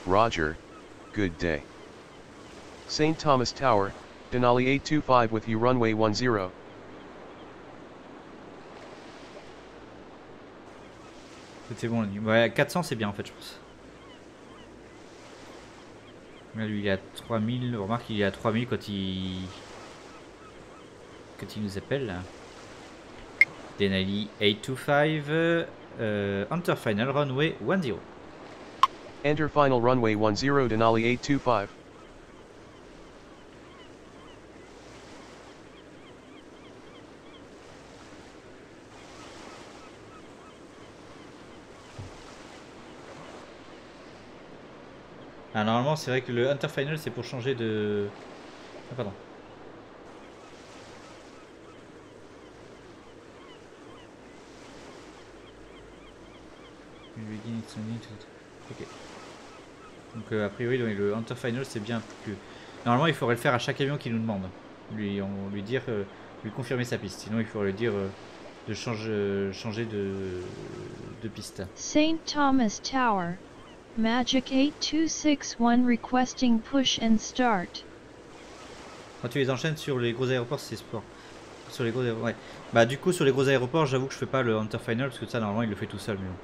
Roger, good day. St. Thomas Tower, Denali 825 with you runway 10. C'était bon, ouais, 400 c'est bien en fait, je pense. Là, lui il est à 3000, remarque il est à 3000 quand il... Quand il nous appelle. Denali 825, euh, Enter Final Runway 10. Enter Final Runway 10 Denali 825. Ah, normalement, c'est vrai que le Hunter Final, c'est pour changer de... Ah, pardon. Ok. Donc, euh, a priori, le Hunter Final, c'est bien plus... Normalement, il faudrait le faire à chaque avion qui nous demande. Lui, on, lui dire, euh, lui confirmer sa piste. Sinon, il faudrait lui dire euh, de changer, changer de, de piste. Saint Thomas Tower. Magic 8261 requesting push and start. Quand tu les enchaînes sur les gros aéroports, c'est sport. Sur les gros aéroports, ouais. Bah du coup sur les gros aéroports, j'avoue que je fais pas le Hunter Final parce que ça normalement il le fait tout seul. Mais bon.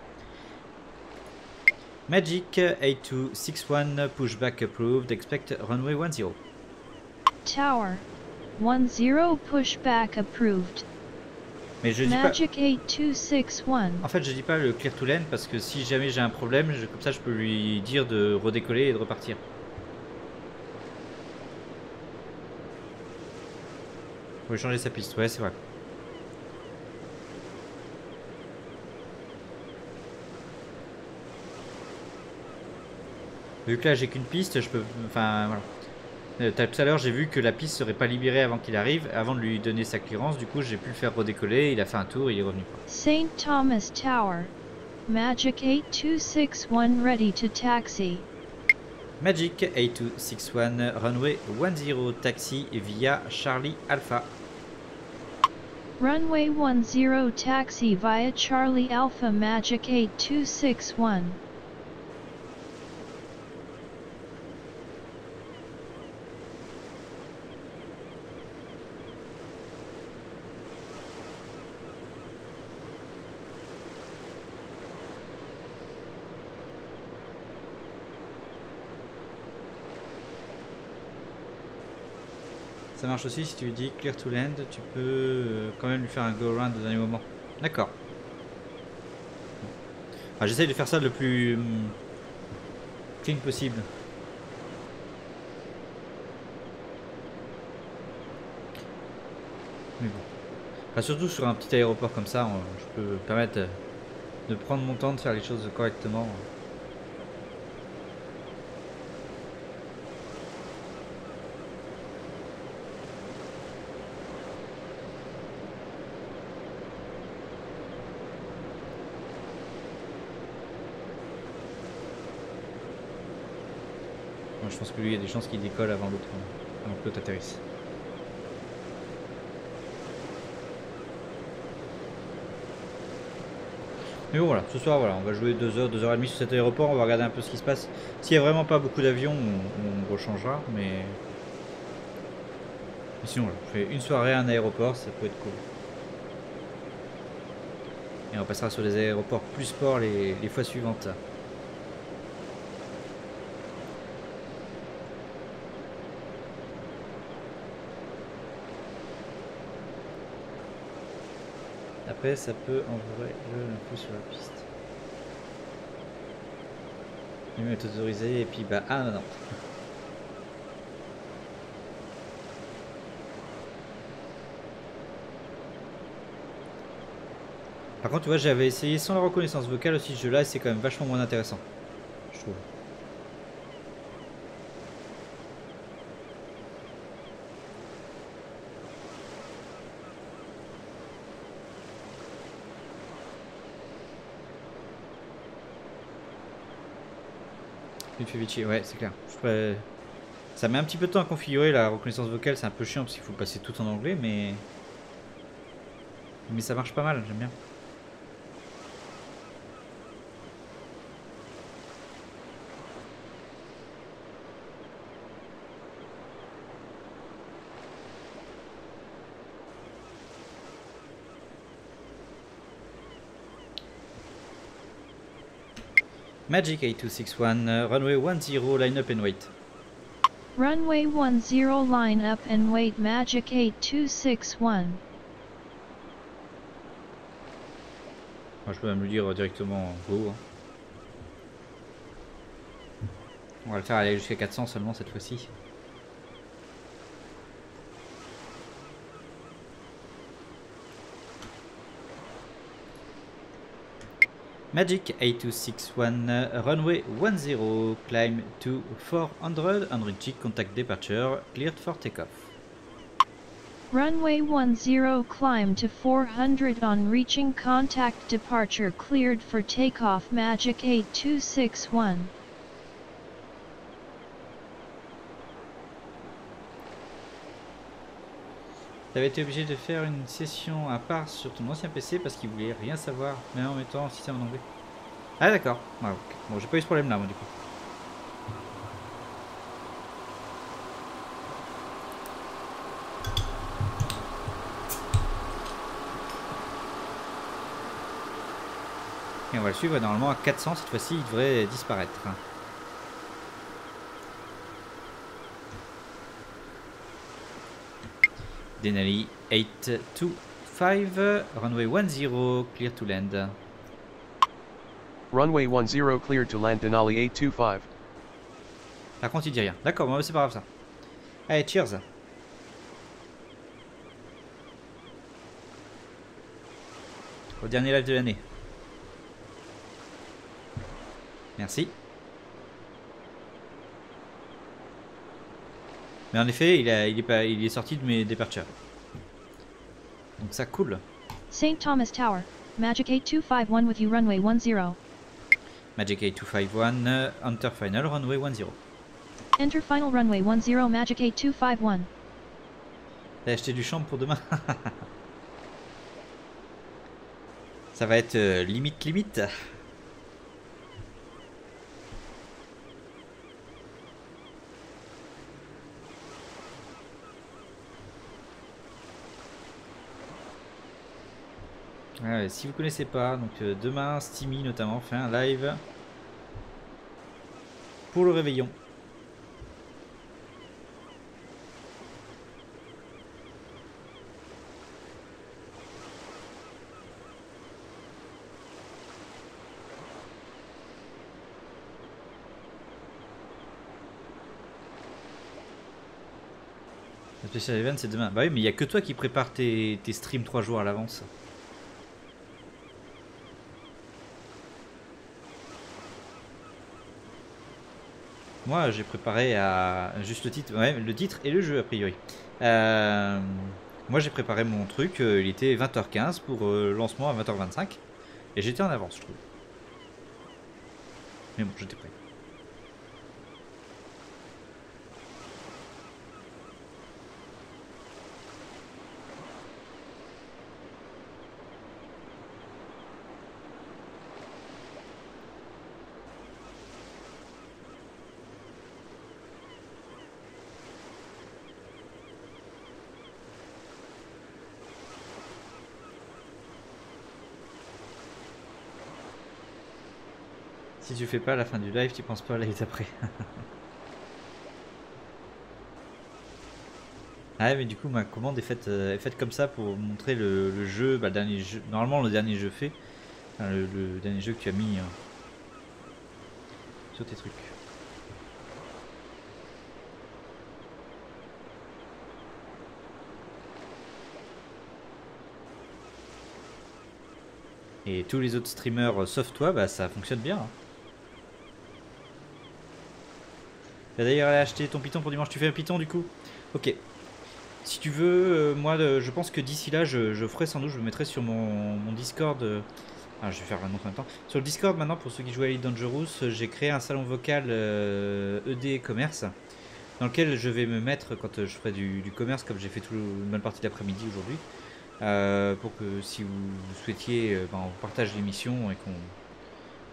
Magic 8261 pushback approved. Expect runway 10. Tower 10 pushback approved. Mais je dis Magic 8261. En fait, je dis pas le clear to land parce que si jamais j'ai un problème, comme ça je peux lui dire de redécoller et de repartir. Faut changer sa piste, ouais, c'est vrai. Vu que là j'ai qu'une piste, je peux. Enfin voilà. Euh, tout à l'heure, j'ai vu que la piste serait pas libérée avant qu'il arrive, avant de lui donner sa clearance. Du coup, j'ai pu le faire redécoller. Il a fait un tour, il est revenu. Saint Thomas Tower. Magic 8261 ready to taxi. Magic 8261 runway 10 taxi via Charlie Alpha. Runway 10 taxi via Charlie Alpha Magic 8261. Ça aussi si tu lui dis clear to land, tu peux euh, quand même lui faire un go around au dernier moment. D'accord. Enfin, J'essaye de faire ça le plus hum, clean possible. Mais bon. Surtout sur un petit aéroport comme ça, je peux me permettre de prendre mon temps de faire les choses correctement. Je pense que lui, il y a des chances qu'il décolle avant l'autre, avant que l'autre atterrisse. Mais bon voilà, ce soir voilà, on va jouer 2h, 2h30 sur cet aéroport, on va regarder un peu ce qui se passe. S'il n'y a vraiment pas beaucoup d'avions, on, rechangera, mais... sinon voilà, on fait une soirée à un aéroport, ça peut être cool. Et on passera sur les aéroports plus sport les fois suivantes. Ça peut envoyer un peu sur la piste. Il est autorisé et puis bah ah non. Par contre, tu vois, j'avais essayé sans la reconnaissance vocale aussi ce jeu-là et c'est quand même vachement moins intéressant. Je trouve. Ouais, c'est clair. Ça met un petit peu de temps à configurer la reconnaissance vocale, c'est un peu chiant parce qu'il faut passer tout en anglais, mais. Mais ça marche pas mal, j'aime bien. Magic 8261, uh, runway 10, line up and wait. Runway 10 line up and wait Magic 8261. Moi, je peux même le dire directement go. hein. On va le faire aller jusqu'à 400 seulement cette fois-ci. Magic 8261, uh, runway 10, climb to 400, unreached contact departure, cleared for takeoff. Runway 10 climb to 400 on reaching contact departure cleared for takeoff Magic 8261. T'avais été obligé de faire une session à part sur ton ancien PC parce qu'il voulait rien savoir, même en mettant un système en anglais. Ah d'accord. Ah. Bon, j'ai pas eu ce problème là, moi du coup. Et on va le suivre normalement à 400 cette fois-ci, il devrait disparaître. Denali 825, runway 10, clear to land. Runway 10 cleared to land Denali 825. Par contre, il dit rien. D'accord, bon, c'est pas grave ça. Allez, cheers. Au dernier live de l'année. Merci. Mais en effet, il, a, il, est pas, il est sorti de mes departures. Donc ça coule. St. Thomas Tower, Magic 8251 with you runway 10. Magic 8251, uh, Hunter Final, runway 10. Enter final runway 10 Magic 8251. T'as acheté du champ pour demain *laughs* Ça va être euh, limite limite. Ah si vous connaissez pas, donc euh, demain Steamy notamment fait un live pour le réveillon. Le spécial event c'est demain. Bah oui mais il y a que toi qui prépare tes, tes streams 3 jours à l'avance. Moi, j'ai préparé à juste le titre, ouais, le titre et le jeu a priori. Euh, moi, j'ai préparé mon truc. euh, il était 20h15 pour euh, lancement à 20h25 et j'étais en avance, je trouve. Mais bon, j'étais prêt. Tu fais pas à la fin du live, tu penses pas à la live après. *laughs* ah mais du coup ma commande est faite, euh, comme ça pour montrer le, jeu, bah, le dernier jeu, normalement le dernier jeu fait, le, dernier jeu que tu as mis euh, sur tes trucs. Et tous les autres streamers, euh, sauf toi, bah ça fonctionne bien. hein. Tu vas d'ailleurs aller acheter ton Python pour dimanche. Tu fais un Python du coup Ok. Si tu veux, euh, moi je pense que d'ici là, je, ferai sans doute, je me mettrai sur mon, Discord. euh, ah, je vais faire l'annonce en même temps. Sur le Discord maintenant, pour ceux qui jouent à Elite Dangerous, j'ai créé un salon vocal euh, ED commerce dans lequel je vais me mettre quand je ferai du, commerce, comme j'ai fait tout, une bonne partie de l'après-midi aujourd'hui. pour que si vous souhaitiez, ben, on partage l'émission et qu'on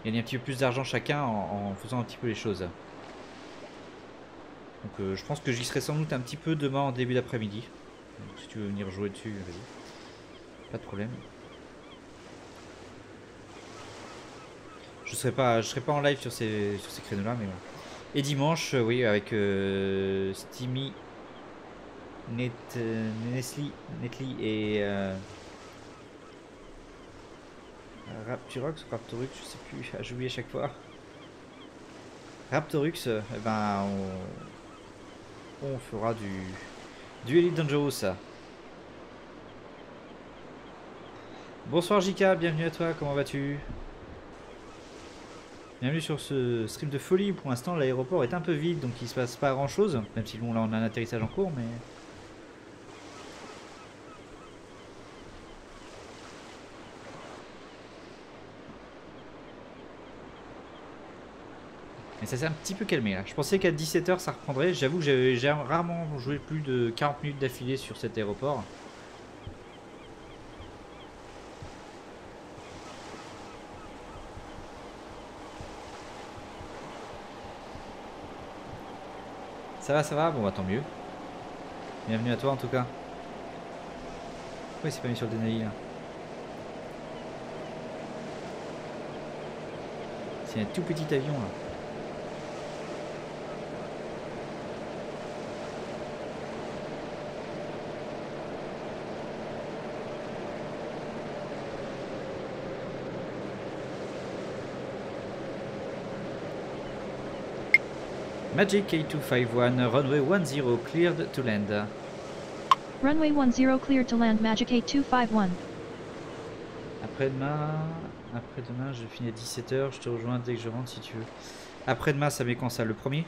gagne un petit peu plus d'argent chacun en, en faisant un petit peu les choses. Donc euh, je pense que j'y serai sans doute un petit peu demain en début d'après-midi. Donc, si tu veux venir jouer dessus, vas-y. Pas de problème. Je serai pas, je serai pas en live sur ces, sur ces créneaux-là, mais bon. Et dimanche, oui, avec euh, Steamy, Net, Netly et euh, Rapturox, Raptorux, je sais plus, *laughs* j'ai oublié à chaque fois. Raptorux, eh ben, on, on fera du, du Elite Dangerous. Bonsoir Jika, bienvenue à toi, comment vas-tu? Bienvenue sur ce stream de folie. Pour l'instant, l'aéroport est un peu vide, donc il se passe pas grand chose. Même si bon, là on a un atterrissage en cours, mais. Ça s'est un petit peu calmé là. Je pensais qu'à 17h ça reprendrait. J'avoue que j'ai rarement joué plus de 40 minutes d'affilée sur cet aéroport. Ça va, ça va? Bon, bah tant mieux. Bienvenue à toi en tout cas. Pourquoi il s'est pas mis sur le Denali là? C'est un tout petit avion là. Magic A251, runway 10 cleared to land. Runway 10 cleared to land, Magic A251. Après-demain, après-demain, je finis à 17h, je te rejoins dès que je rentre si tu veux. Après-demain, ça met quand ça Le premier?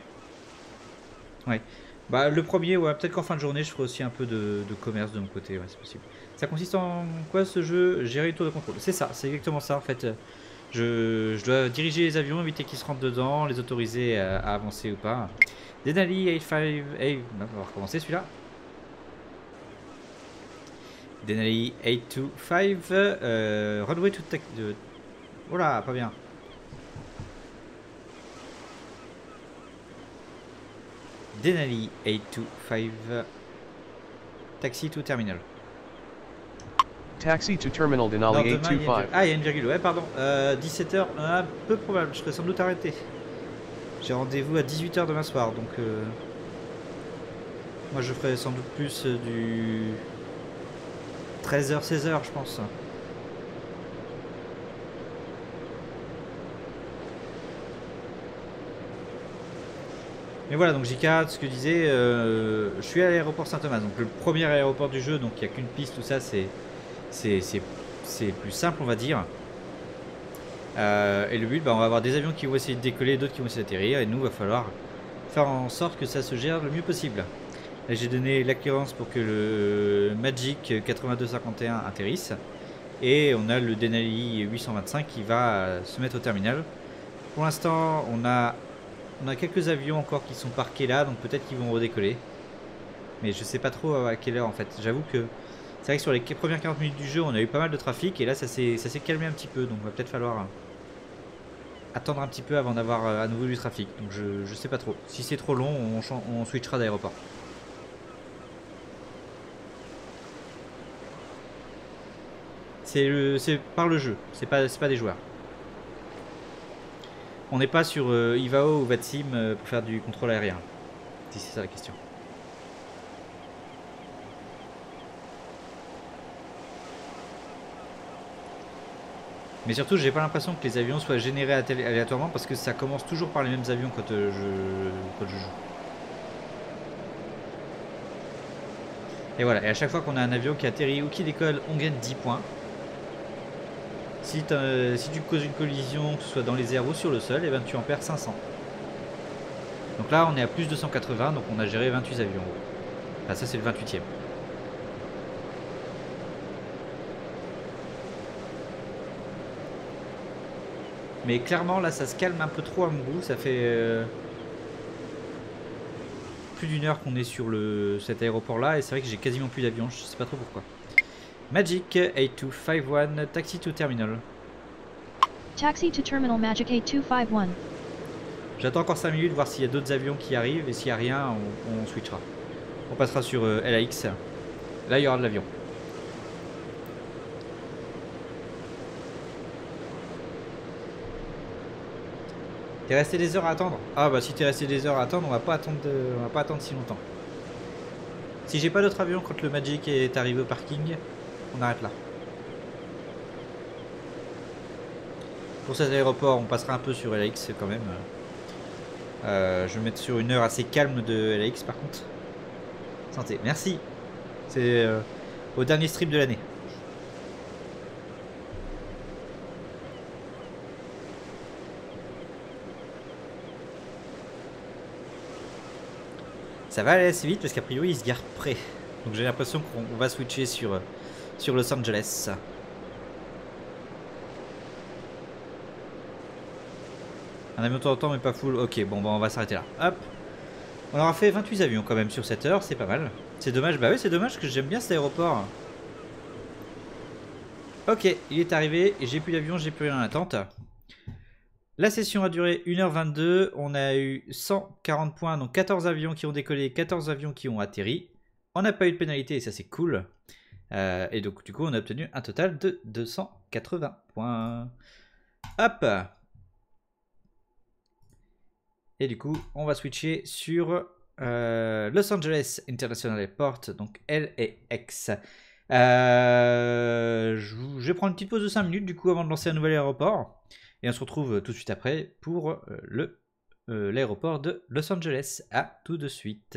Ouais. Bah le premier, ouais, peut-être qu'en fin de journée, je ferai aussi un peu de, commerce de mon côté, ouais, c'est possible. Ça consiste en quoi ce jeu? Gérer le tour de contrôle. C'est ça, c'est exactement ça en fait. Je, dois diriger les avions, éviter qu'ils se rentrent dedans, les autoriser à, avancer ou pas. Denali 85... Hey, on va recommencer celui-là. Denali 825, euh, runway to tech... De... Oh là, pas bien. Denali 825, taxi to terminal. Taxi to Terminal Denali 825. Ah, il y a une virgule, ouais, pardon. Euh, 17h, un peu probable, je serais sans doute arrêté. J'ai rendez-vous à 18h demain soir, donc... Euh... Moi, je ferai sans doute plus euh, du... 13h, 16h, je pense. Mais voilà, donc J4, ce que je disais, euh, je suis à l'aéroport Saint-Thomas, donc le premier aéroport du jeu, donc il n'y a qu'une piste, tout ça, c'est c'est plus simple, on va dire. Euh, et le but, bah, on va avoir des avions qui vont essayer de décoller, d'autres qui vont essayer d'atterrir, et nous, va falloir faire en sorte que ça se gère le mieux possible. J'ai donné l'acquérance pour que le Magic 8251 atterrisse, et on a le Denali 825 qui va se mettre au terminal. Pour l'instant, on a, quelques avions encore qui sont parqués là, donc peut-être qu'ils vont redécoller. Mais je sais pas trop à quelle heure en fait. J'avoue que c'est vrai que sur les premières 40 minutes du jeu, on a eu pas mal de trafic et là ça s'est calmé un petit peu, donc va peut-être falloir euh, attendre un petit peu avant d'avoir euh, à nouveau du trafic. Donc je, je sais pas trop. Si c'est trop long, on, switchera d'aéroport. C'est par le jeu, c'est pas, pas des joueurs. On n'est pas sur euh, Ivao ou Vatsim pour faire du contrôle aérien. Si c'est ça la question. Mais surtout, j'ai pas l'impression que les avions soient générés aléatoirement parce que ça commence toujours par les mêmes avions quand, euh, je, je joue. Et voilà, et à chaque fois qu'on a un avion qui atterrit ou qui décolle, on gagne 10 points. Si, si tu causes une collision, que ce soit dans les airs ou sur le sol, et eh ben tu en perds 500. Donc là, on est à plus de 280, donc on a géré 28 avions. Ah, ça, c'est le 28ème. Mais clairement, là, ça se calme un peu trop à mon goût. Ça fait euh, plus d'une heure qu'on est sur le, cet aéroport-là. Et c'est vrai que j'ai quasiment plus d'avions. Je sais pas trop pourquoi. Magic 8251, taxi to terminal. Taxi to terminal Magic 8251. J'attends encore 5 minutes, voir s'il y a d'autres avions qui arrivent. Et s'il n'y a rien, on, switchera. On passera sur euh, LAX. Là, il y aura de l'avion. T'es resté des heures à attendre Ah bah si t'es resté des heures à attendre, on va pas attendre, on va pas attendre si longtemps. Si j'ai pas d'autre avion quand le Magic est arrivé au parking, on arrête là. Pour cet aéroport, on passera un peu sur LAX quand même. Euh, je vais mettre sur une heure assez calme de LAX par contre. Santé, merci. C'est euh, au dernier strip de l'année. Ça va aller assez vite parce qu'a priori il se gare près. Donc j'ai l'impression qu'on va switcher sur, euh, sur Los Angeles. Un avion de temps en temps mais pas full. Ok bon bah on va s'arrêter là. Hop. On aura fait 28 avions quand même sur cette heure, c'est pas mal. C'est dommage, bah oui c'est dommage que j'aime bien cet aéroport. Ok, il est arrivé, j'ai plus d'avion, j'ai plus rien en attente. La session a duré 1h22, on a eu 140 points, donc 14 avions qui ont décollé, 14 avions qui ont atterri. On n'a pas eu de pénalité et ça c'est cool. Euh, et donc du coup on a obtenu un total de 280 points. Hop Et du coup on va switcher sur euh, Los Angeles International Airport, donc LAX. Euh, je vais prendre une petite pause de 5 minutes du coup avant de lancer un nouvel aéroport. Et on se retrouve tout de suite après pour euh, euh, l'aéroport de Los Angeles. A tout de suite.